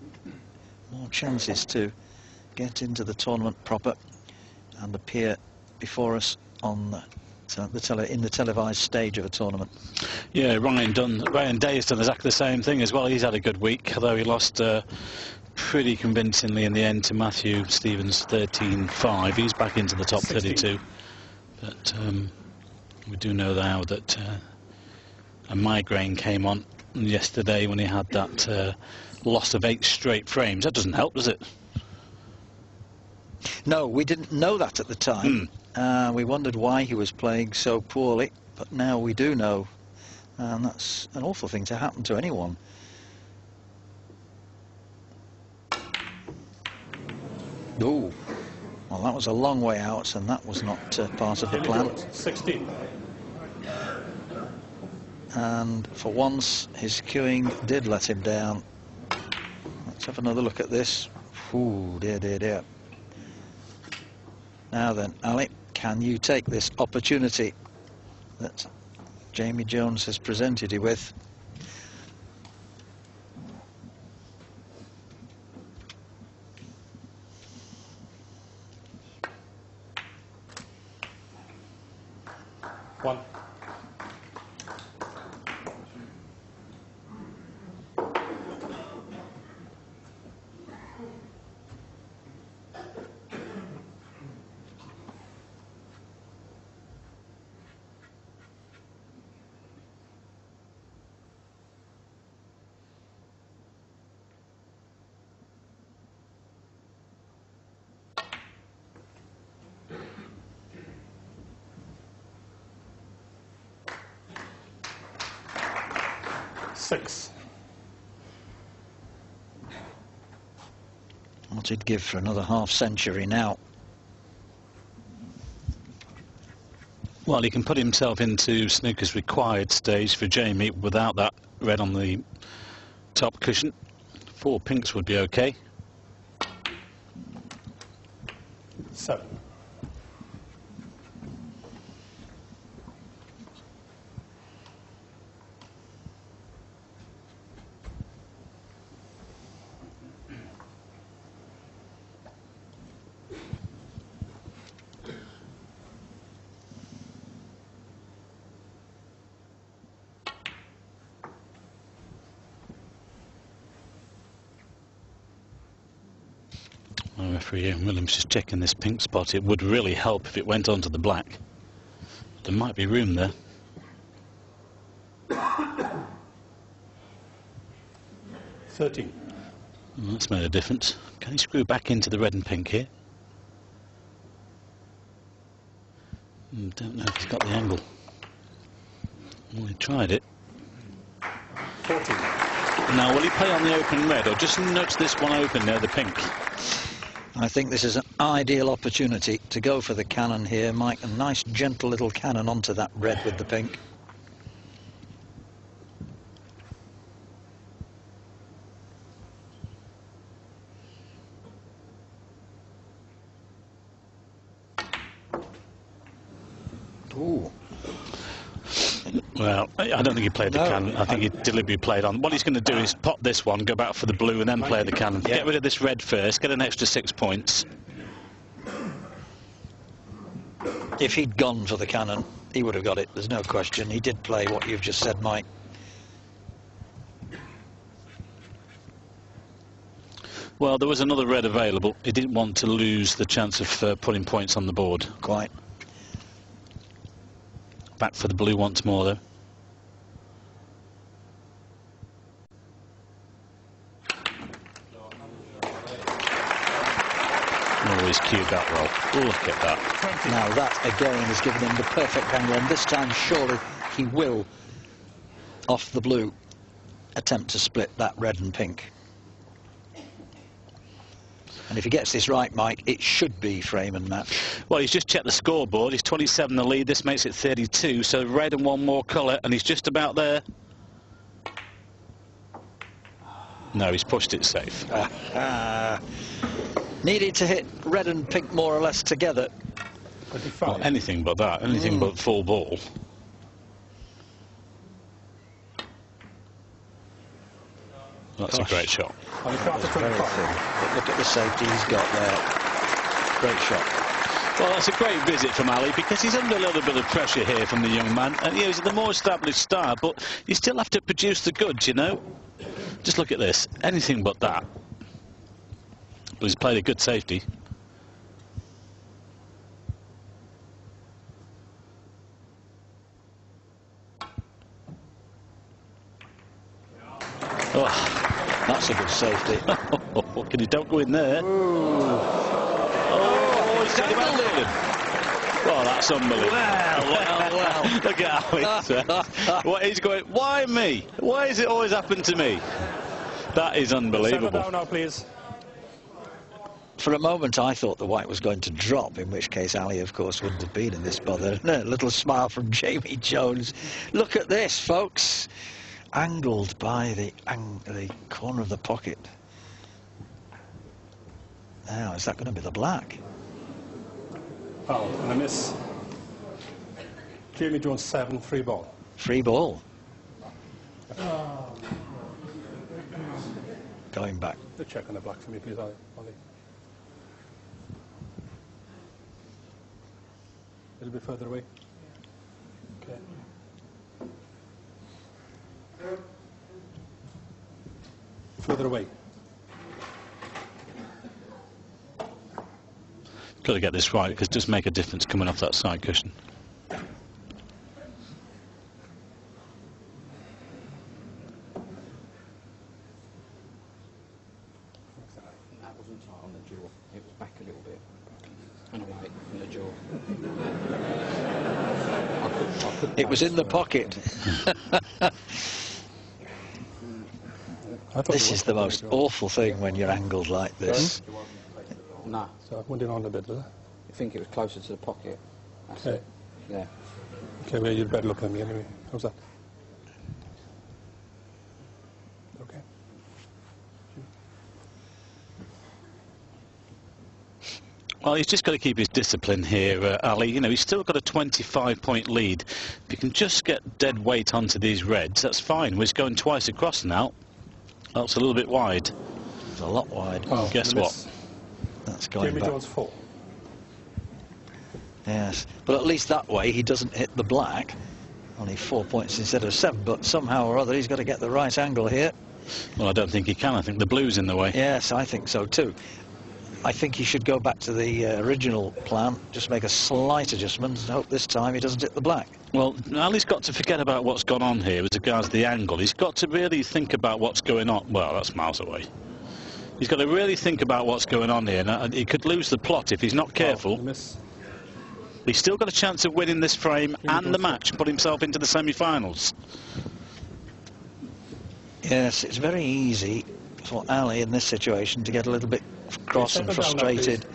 More chances to get into the tournament proper and appear before us on uh, the tele in the televised stage of a tournament. Yeah, Ryan done. Ryan Day has done exactly the same thing as well. He's had a good week, although he lost uh, pretty convincingly in the end to Matthew Stevens 13-5. He's back into the top 16. 32. But um, we do know now that uh, a migraine came on yesterday when he had that uh, loss of eight straight frames. That doesn't help, does it? No, we didn't know that at the time. Uh, we wondered why he was playing so poorly, but now we do know. And that's an awful thing to happen to anyone. Ooh, well that was a long way out and that was not uh, part of the plan. 16. And for once his cueing did let him down. Let's have another look at this. Ooh, dear, dear, dear. Now then, Ali, can you take this opportunity that Jamie Jones has presented you with? One. Six. What he'd give for another half century now. Well, he can put himself into snooker's required stage for Jamie without that red on the top cushion. Four pinks would be okay. Seven. Well, referee Eirian Williams just checking this pink spot. It would really help if it went onto the black. There might be room there. Thirteen. Well, that's made a difference. Can he screw back into the red and pink here? Hmm, don't know if he's got the angle. Well, he tried it. Fourteen. Now, will he play on the open red or just nudge this one open near the pink? I think this is an ideal opportunity to go for the cannon here, Mike. A nice gentle little cannon onto that red with the pink. Ooh, Well, I I think he played the No. cannon. I think he deliberately played on. What he's going to do is pop this one, go back for the blue, and then play the cannon. Yeah. Get rid of this red first, get an extra six points. if he'd gone for the cannon, he would have got it. There's no question. He did play what you've just said, Mike. Well, there was another red available. He didn't want to lose the chance of uh, putting points on the board. Quite. Back for the blue once more, though. That well. Look at that. Now that again has given him the perfect angle, and this time surely he will, off the blue, attempt to split that red and pink. And if he gets this right, Mike, it should be frame and match. Well, he's just checked the scoreboard. He's 27 the lead. This makes it 32. So red and one more colour, and he's just about there. No, he's pushed it safe. Ah, needed to hit red and pink more or less together. Well, anything but that. Anything mm. but full ball. That's Gosh. a great shot. On the count of Very thin. twenty-five. But look at the safety he's got there. Great shot. Well, that's a great visit from Ali because he's under a little bit of pressure here from the young man. And, you know, he's the more established star, but you still have to produce the goods, you know? Just look at this. Anything but that. But he's played a good safety. Oh, that's a good safety. Can he don't go in there? Oh, he's taken Tangled him. Well, that's unbelievable. well, well, well. Look at Alex. what he's going, why me? Why has it always happened to me? That is Settle unbelievable. down now, please. For a moment, I thought the white was going to drop, in which case Ali, of course, wouldn't have been in this bother. A little smile from Jamie Jones. Look at this, folks. Angled by the, ang the corner of the pocket. Now, is that going to be the black? Foul and a miss. Jamie Jones, seven, free ball. Free ball. Oh. Going back. The check on the black for me, please, Ali. A little bit further away. Okay. Further away. Got to get this right because it does make a difference coming off that side cushion. That wasn't tight on the jaw. It was back a little bit. And away from the jaw. I could, I could It was in the pocket. This is the most awful thing when you're angled like this. No, So I went in on a bit, did I? I think it was closer to the pocket. That's Okay. it. Yeah. Okay, well, you'd better look at me anyway. How's that? Okay. Well, he's just got to keep his discipline here, uh, Ali. You know, he's still got a 25-point lead. If you can just get dead weight onto these reds, that's fine. We're going twice across now. That's a little bit wide. It's a lot wide. Oh, Guess what? miss. That's going Jamie back. Jones, four. Yes, but at least that way he doesn't hit the black. Only four points instead of seven, but somehow or other he's got to get the right angle here. Well, I don't think he can. I think the blue's in the way. Yes, I think so too. I think he should go back to the uh, original plan, just make a slight adjustment and hope this time he doesn't hit the black. Well, Ali's got to forget about what's gone on here as regards the angle. He's got to really think about what's going on. Well, that's miles away. He's got to really think about what's going on here. Now, he could lose the plot if he's not Oh, careful. and a miss. He's still got a chance of winning this frame and the match, put himself into the semi-finals. Yes, it's very easy for Ali in this situation to get a little bit cross and settle down now, frustrated.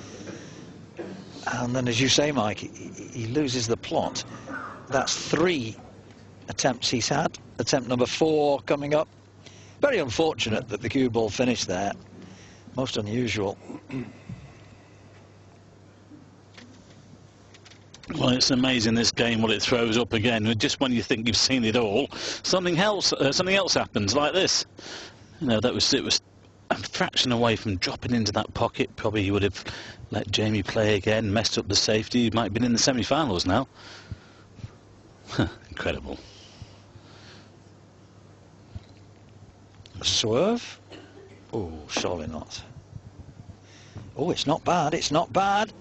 And then, as you say, Mike, he, he loses the plot. That's three attempts he's had. Attempt number four coming up. Very unfortunate that the cue ball finished there. Most unusual. Well, it's amazing this game what it throws up again. Just when you think you've seen it all, something else, uh, something else happens like this. You know, that was it was a fraction away from dropping into that pocket. Probably he would have let Jamie play again, messed up the safety. He might have been in the semi-finals now. Incredible. Swerve? Oh, surely not. Oh, it's not bad. It's not bad.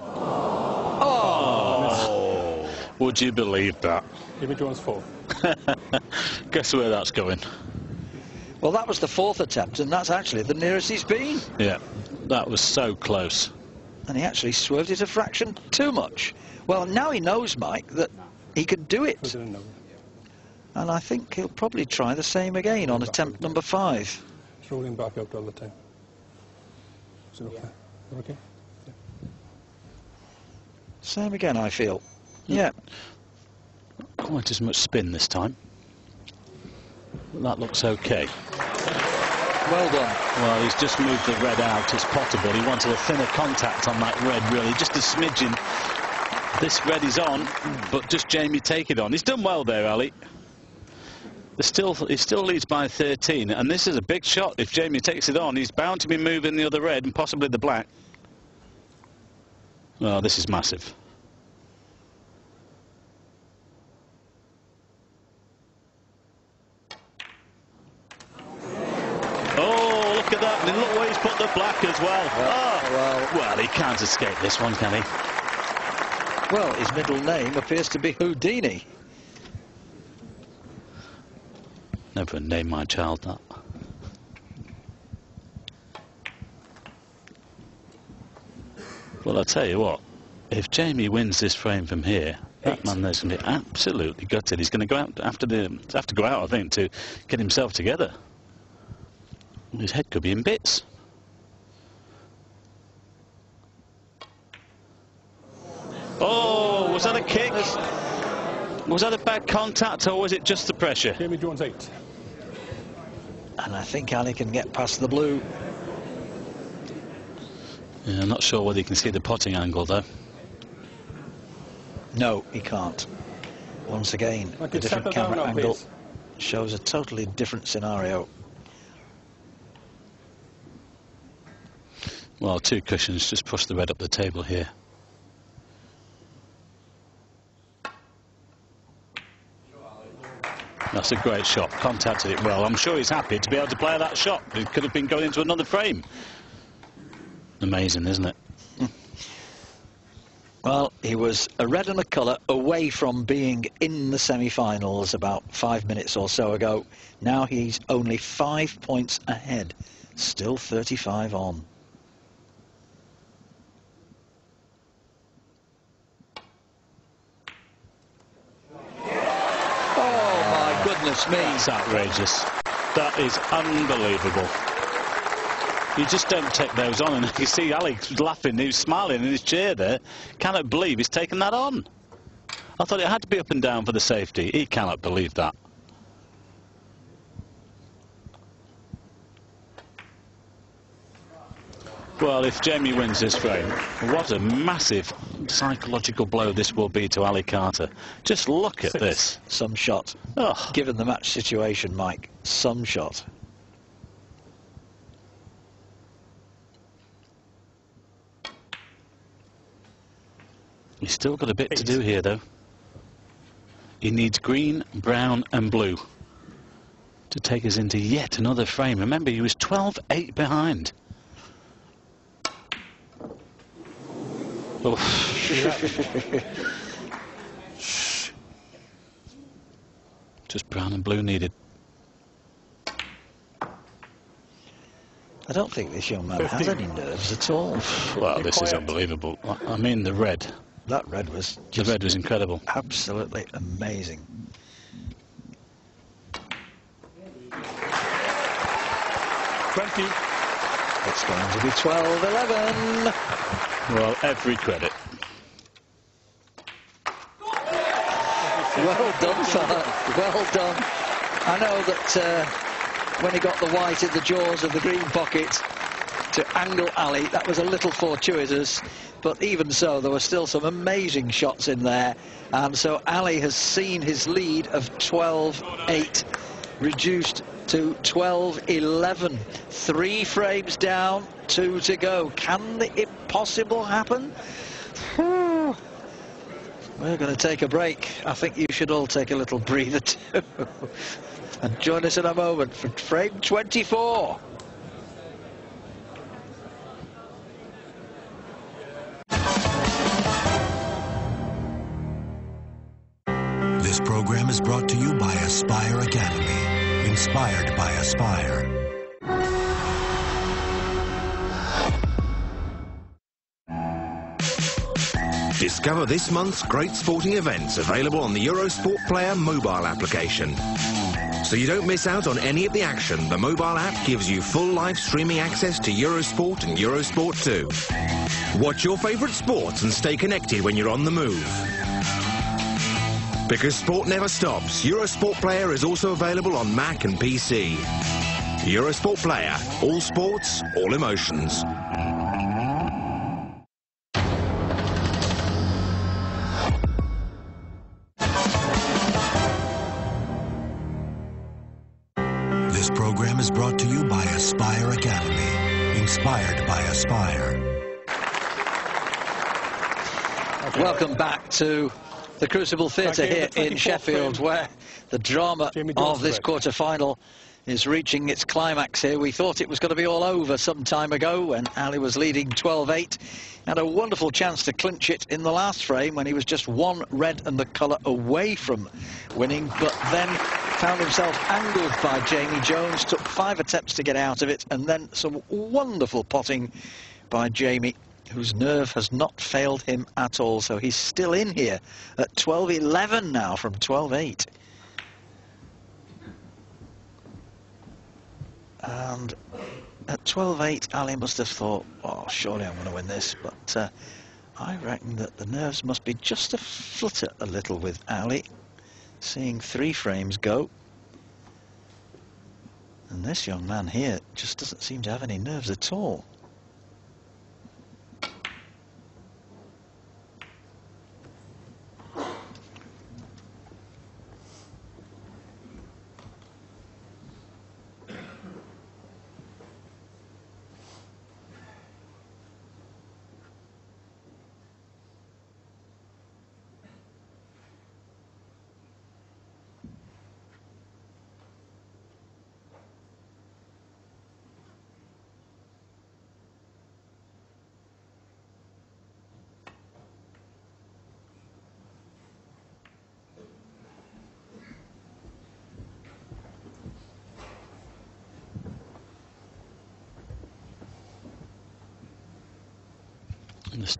Oh! Would you believe that? Jamie Jones, four. Guess where that's going? Well, that was the fourth attempt, and that's actually the nearest he's been. Yeah, that was so close. And he actually swerved it a fraction too much. Well, now he knows, Mike, that he can do it. And I think he'll probably try the same again on attempt number five. It's rolling back out all the time. Is it okay? Is it okay? Same again, I feel. Hmm. Yeah. Quite as much spin this time. That looks okay. Well done. Well, he's just moved the red out as potable. He wanted a thinner contact on that red, really, just a smidgen. This red is on, but does Jamie take it on? He's done well there, Ali. Still, he still leads by 13, and this is a big shot. If Jamie takes it on, he's bound to be moving the other red and possibly the black. Oh, this is massive. Oh, And look where he's put the black as well. oh, well. well, he can't escape this one, can he? Well, his middle name appears to be Houdini. Never name my child that. Well, I'll tell you what. If Jamie wins this frame from here, that man there's going to be absolutely gutted. He's going to go out after the have to go out, I think, to get himself together. His head could be in bits. Oh, was that a kick? Was that a bad contact, or was it just the pressure? Jamie Jones eight. And I think Ali can get past the blue. Yeah, I'm not sure whether you can see the potting angle, though. No, he can't. Once again, I a could different camera angle please. shows a totally different scenario. Well, two cushions just push the red up the table here. That's a great shot. Contacted it well. I'm sure he's happy to be able to play that shot. It could have been going into another frame. Amazing, isn't it? Well, he was a red and a colour away from being in the semi-finals about five minutes or so ago. Now he's only five points ahead, still 35 on. Oh my goodness me! That's outrageous. That is unbelievable. You just don't take those on. And you see Alex laughing, he was smiling in his chair there. Cannot believe he's taken that on. I thought it had to be up and down for the safety. He cannot believe that. Well, if Jamie wins this frame, what a massive psychological blow this will be to Ali Carter. Just look at this. Some shot. Oh. Given the match situation, Mike, some shot. He's still got a bit to do here, though. He needs green, brown and blue to take us into yet another frame. Remember, he was 12-8 behind. Just brown and blue needed. I don't think this young man has any nerves at all. Well, Be this is unbelievable. I- I mean, the red. That red was The red was incredible. absolutely amazing. Twenty. It's going to be 12-11. Well, every credit. Well done, fella. Well done. I know that uh, when he got the white in the jaws of the green pocket to angle Ali, that was a little fortuitous. But even so, there were still some amazing shots in there. And so Ali has seen his lead of 12-8 reduced to 12-11. Three frames down, two to go. Can the impossible happen? We're going to take a break. I think you should all take a little breather too. and join us in a moment for frame 24. This program is brought to you by Aspire Academy. Inspired by Aspire. Discover this month's great sporting events available on the Eurosport Player mobile application. So you don't miss out on any of the action, the mobile app gives you full live streaming access to Eurosport and Eurosport 2. Watch your favourite sports and stay connected when you're on the move. Because sport never stops, Eurosport Player is also available on Mac and PC. Eurosport Player, all sports, all emotions. This program is brought to you by Aspire Academy. Inspired by Aspire. Welcome back to the Crucible Theatre here in Sheffield, where the drama of this quarter-final is reaching its climax here. We thought it was going to be all over some time ago when Ali was leading 12-8. Had a wonderful chance to clinch it in the last frame when he was just one red and the colour away from winning, but then found himself angled by Jamie Jones, took five attempts to get out of it, and then some wonderful potting by Jamie whose nerve has not failed him at all. So he's still in here at 12-11 now from 12-8. And at 12-8, Ali must have thought, oh, surely I'm going to win this. But uh, I reckon that the nerves must be just a flutter a little with Ali, seeing three frames go. And this young man here just doesn't seem to have any nerves at all.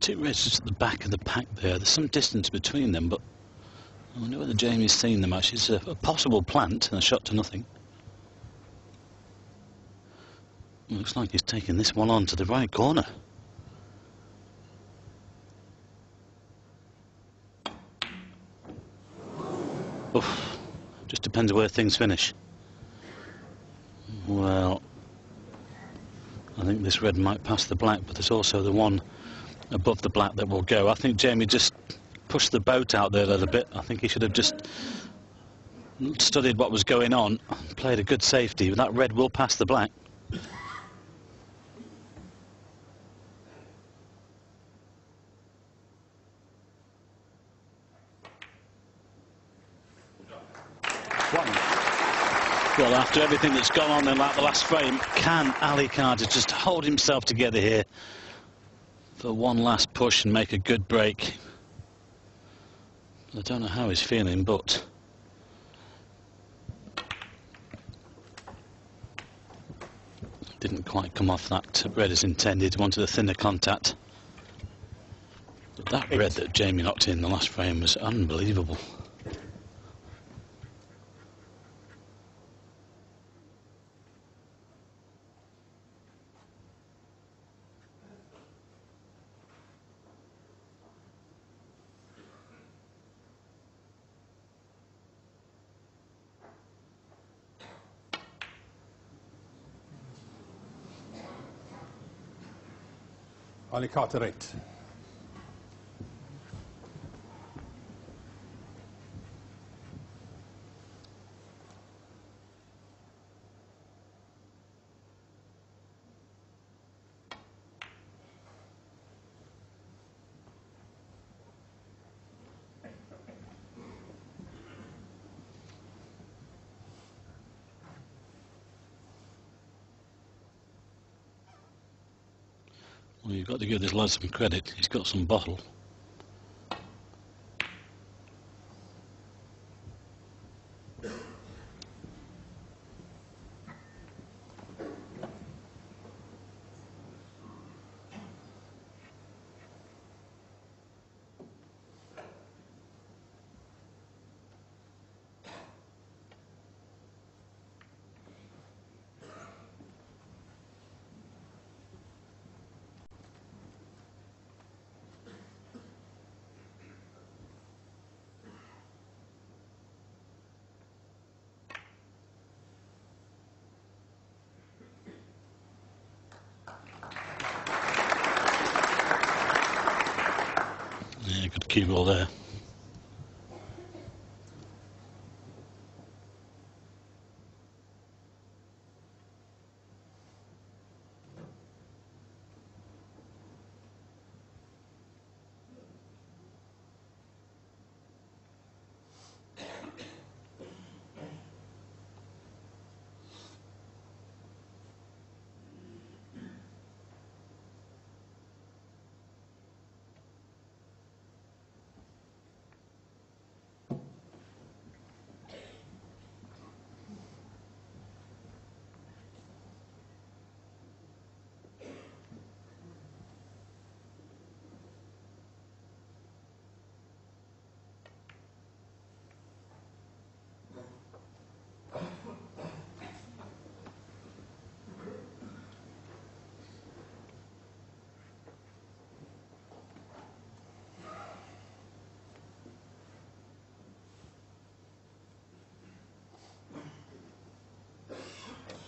Two just at the back of the pack there. There's some distance between them, but I wonder whether Jamie's seen them actually. It's a, a possible plant and a shot to nothing. Looks like he's taking this one on to the right corner. Oof. Just depends where things finish. Well, I think this red might pass the black, but there's also the one above the black that will go. I think Jamie just pushed the boat out there a little bit. I think he should have just studied what was going on, played a good safety. That red will pass the black. Well, after everything that's gone on in like the last frame, can Ali Carter just hold himself together here for one last push and make a good break? I don't know how he's feeling, but didn't quite come off that red as intended. Wanted a thinner contact. But that red that Jamie knocked in the last frame was unbelievable. Ali Carter got to give this lad some credit. He's got some bottle. Good there.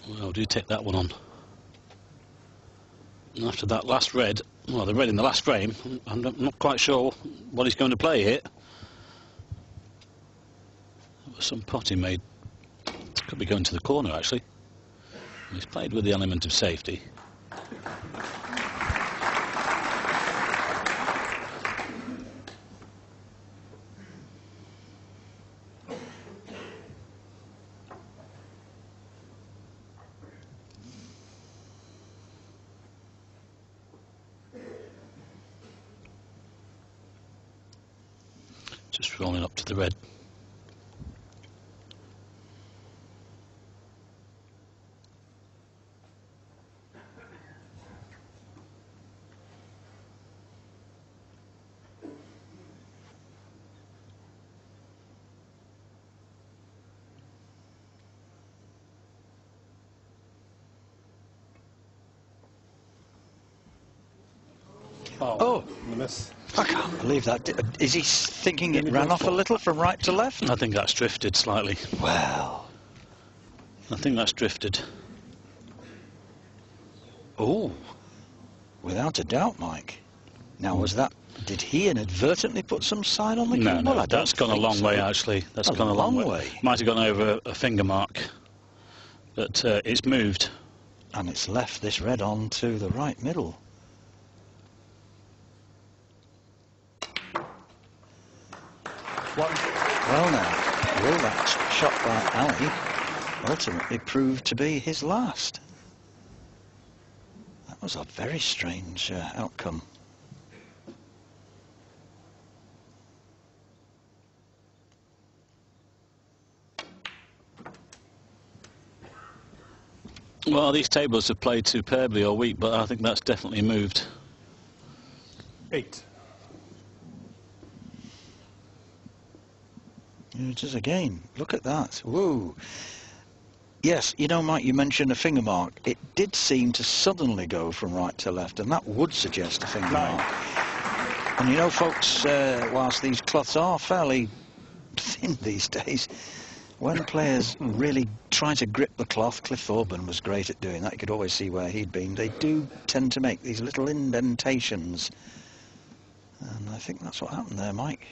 Well, do take that one on? And after that last red, well, the red in the last frame, I'm not, quite sure what he's going to play here. There was some pot he made. Could be going to the corner, actually. He's played with the element of safety. Just rolling up to the red. Oh, The miss. I can't believe that. Is he thinking it ran off a little from right to left? I think that's drifted slightly. Well, I think that's drifted. oh, without a doubt, Mike. Now, was that? Did he inadvertently put some sign on the No, no, Well, I that's gone a long so. way actually. That's A gone a long, long way. way. Might have gone over a finger mark, but uh, it's moved. And it's left this red on to the right middle. One. Well now, will that shot by Ali ultimately prove to be his last? That was a very strange uh, outcome. Well, these tables have played superbly all week, but I think that's definitely moved. Eight. Here It is again. Look at that. Whoa. Yes, you know, Mike, you mentioned a finger mark. It did seem to suddenly go from right to left, and that would suggest a finger mark. And you know, folks, uh, whilst these cloths are fairly thin these days, when players really try to grip the cloth, Cliff Thorburn was great at doing that. You could always see where he'd been. They do tend to make these little indentations. And I think that's what happened there, Mike.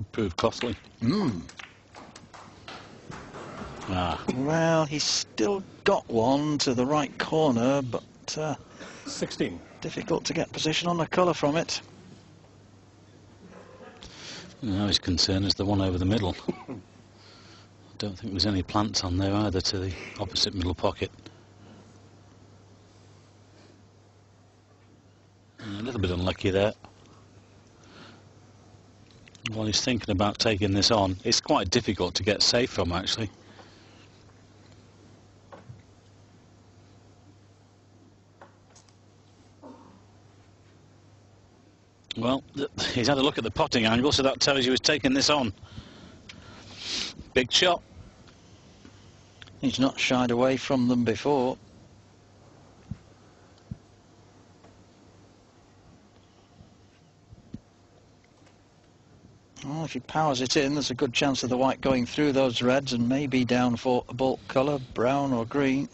Could prove costly. Hmm. Ah, Well, he's still got one to the right corner, but uh, 16. difficult to get position on the colour from it. now his concern is the one over the middle. I don't think there's any plants on there either to the opposite middle pocket. A little bit unlucky there. While he's thinking about taking this on, it's quite difficult to get safe from actually. Well, he's had a look at the potting angle, so that tells you he's taking this on. Big shot. He's not shied away from them before. Well, if he powers it in, there's a good chance of the white going through those reds and maybe down for a bulk colour, brown or green.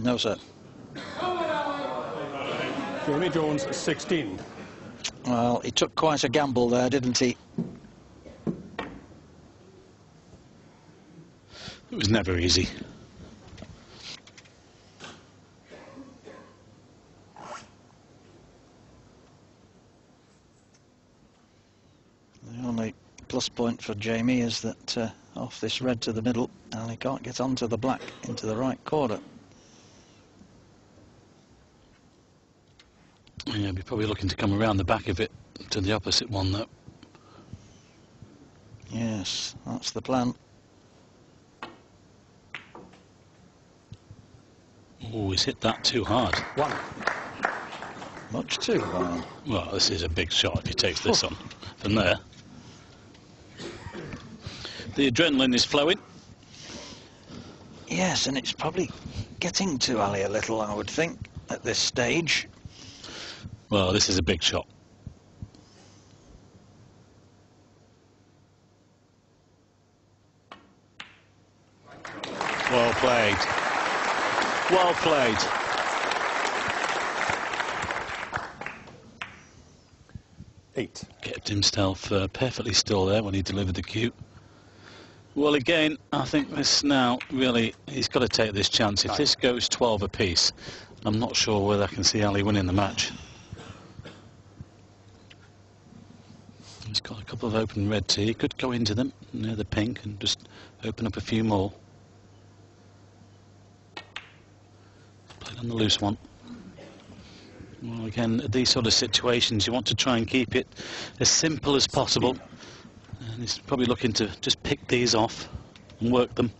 No, sir. Jamie Jones, 16. Well, he took quite a gamble there, didn't he? It was never easy. The only plus point for Jamie is that uh, off this red to the middle, and he can't get onto the black into the right corner. Yeah, be probably looking to come around the back of it to the opposite one though. Yes, that's the plan. Oh, he's hit that too hard. One. Much too hard. Well, this is a big shot if he takes this on from there the adrenaline is flowing. Yes, and it's probably getting to Ali a little, I would think, at this stage. Well, this is a big shot. Well played. Well played. Eight. Kept himself uh, perfectly still there when he delivered the cue. Well, again, I think this now really, he's got to take this chance. If this goes 12 apiece, I'm not sure whether I can see Ali winning the match. He's got a couple of open red tee. He could go into them near the pink and just open up a few more. Played on the loose one. Well, again, these sort of situations, you want to try and keep it as simple as possible. And he's probably looking to just pick these off and work them.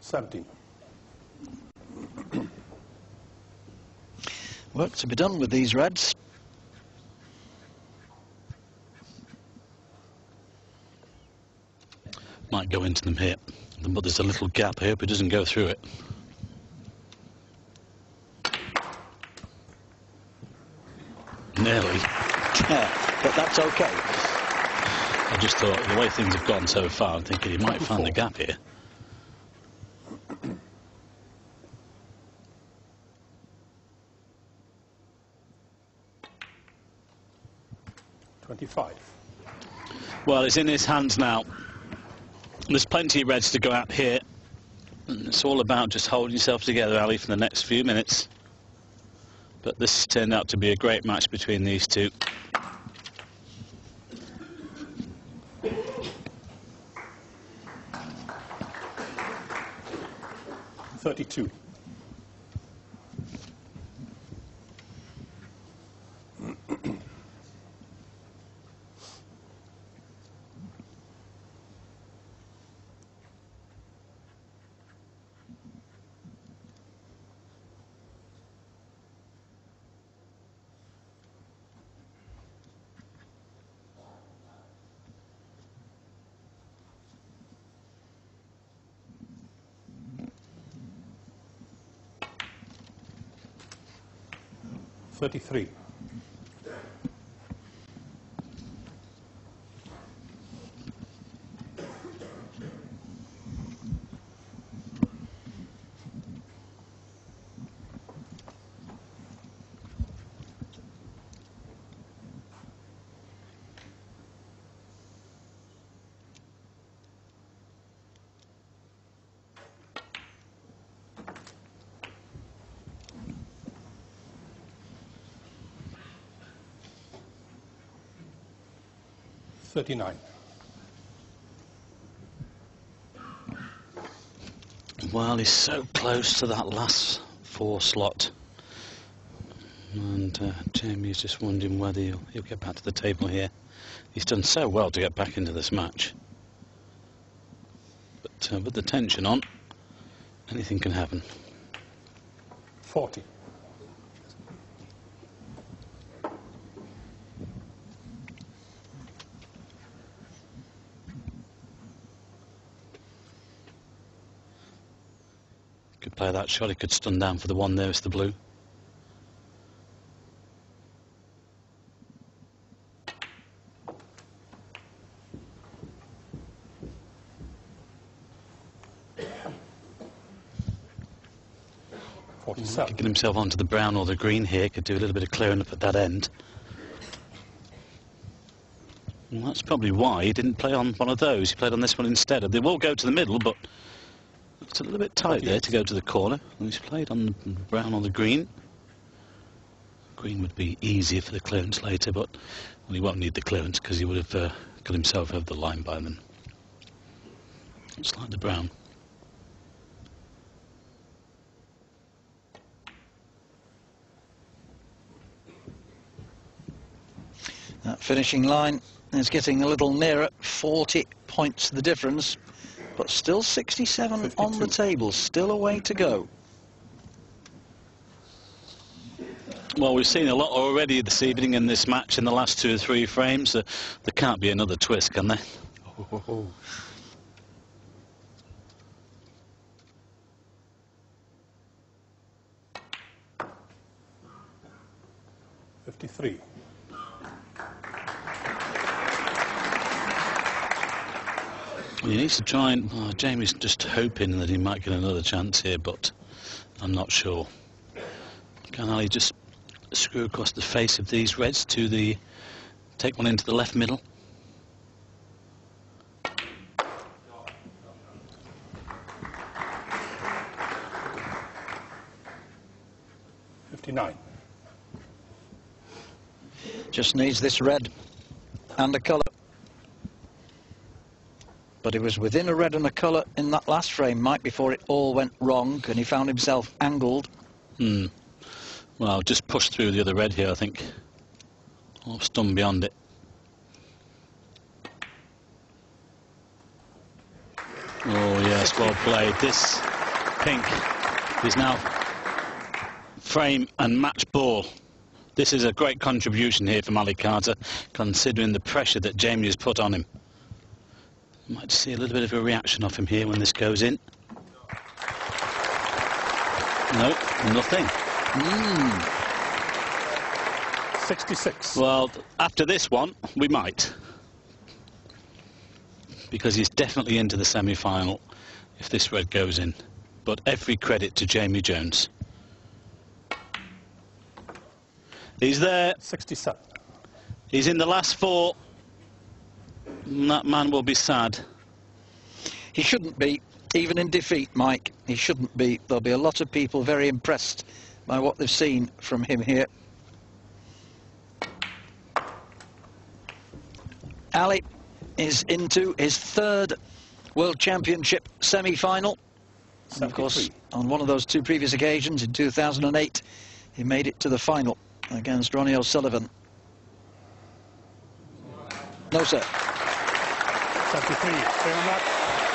Seventeen. Work to be done with these reds. Might go into them here, but there's a little gap here, but it doesn't go through it. Nearly. Yeah, but that's okay. I just thought, the way things have gone so far, I'm thinking he might find the gap here. Twenty-five. Well, it's in his hands now. There's plenty of reds to go out here. It's all about just holding yourself together, Ali, for the next few minutes. But this turned out to be a great match between these two. Thirty-two. Thirty-three. 39. Well, he's so close to that last four slot. And uh, Jamie's just wondering whether he'll, he'll get back to the table here. He's done so well to get back into this match. But uh, with the tension on, anything can happen. 40. that shot, he could stun down for the one nearest the blue. Getting Could get himself onto the brown or the green here. Could do a little bit of clearing up at that end. And that's probably why he didn't play on one of those. He played on this one instead. They will go to the middle, but it's a little bit tight there to go to the corner. He's played on the brown on the green. Green would be easier for the clearance later, but well, he won't need the clearance because he would have uh, got himself over the line by then. It's like the brown. That finishing line is getting a little nearer, 40 points the difference, but still 67 on the table, still a way to go. Well, we've seen a lot already this evening in this match in the last two or three frames. Uh, there can't be another twist, can there? Fifty-three. He needs to try and... Oh, Jamie's just hoping that he might get another chance here, but I'm not sure. Can Ali just screw across the face of these reds to the... Take one into the left middle? Fifty-nine. Just needs this red and a colour. But he was within a red and a colour in that last frame, Mike, before it all went wrong and he found himself angled. Hmm. Well, just push through the other red here, I think. Or stun beyond it. Oh, yes, well played. This pink is now frame and match ball. This is a great contribution here from Ali Carter, considering the pressure that Jamie has put on him. Might see a little bit of a reaction off him here when this goes in. No, nothing. Hmm. Sixty-six. Well, after this one, we might. Because he's definitely into the semi-final if this red goes in. But every credit to Jamie Jones. He's there. Sixty-seven. He's in the last four. And that man will be sad. He shouldn't be, even in defeat, Mike. He shouldn't be. There'll be a lot of people very impressed by what they've seen from him here. Ali is into his third World Championship semi-final. And Of course, on one of those two previous occasions in 2008, he made it to the final against Ronnie O'Sullivan. No, sir. Seventy-three. Stay on that.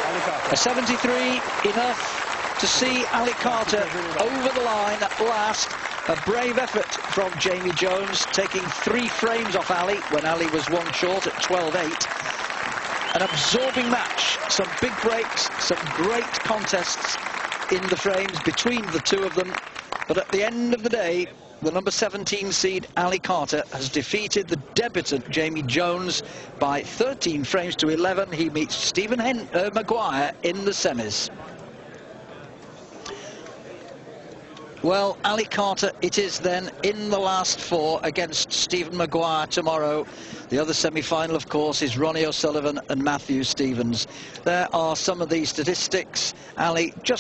Ali Carter. A 73 enough to see Ali Carter over the line at last. A brave effort from Jamie Jones, taking three frames off Ali when Ali was one short at 12-8. An absorbing match, some big breaks, some great contests in the frames between the two of them. But at the end of the day, the number 17 seed Ali Carter has defeated the debutant Jamie Jones by 13 frames to 11. He meets Stephen Hen uh, Maguire in the semis. Well, Ali Carter, it is then in the last four against Stephen Maguire tomorrow. The other semi-final, of course, is Ronnie O'Sullivan and Matthew Stevens. There are some of these statistics. Ali just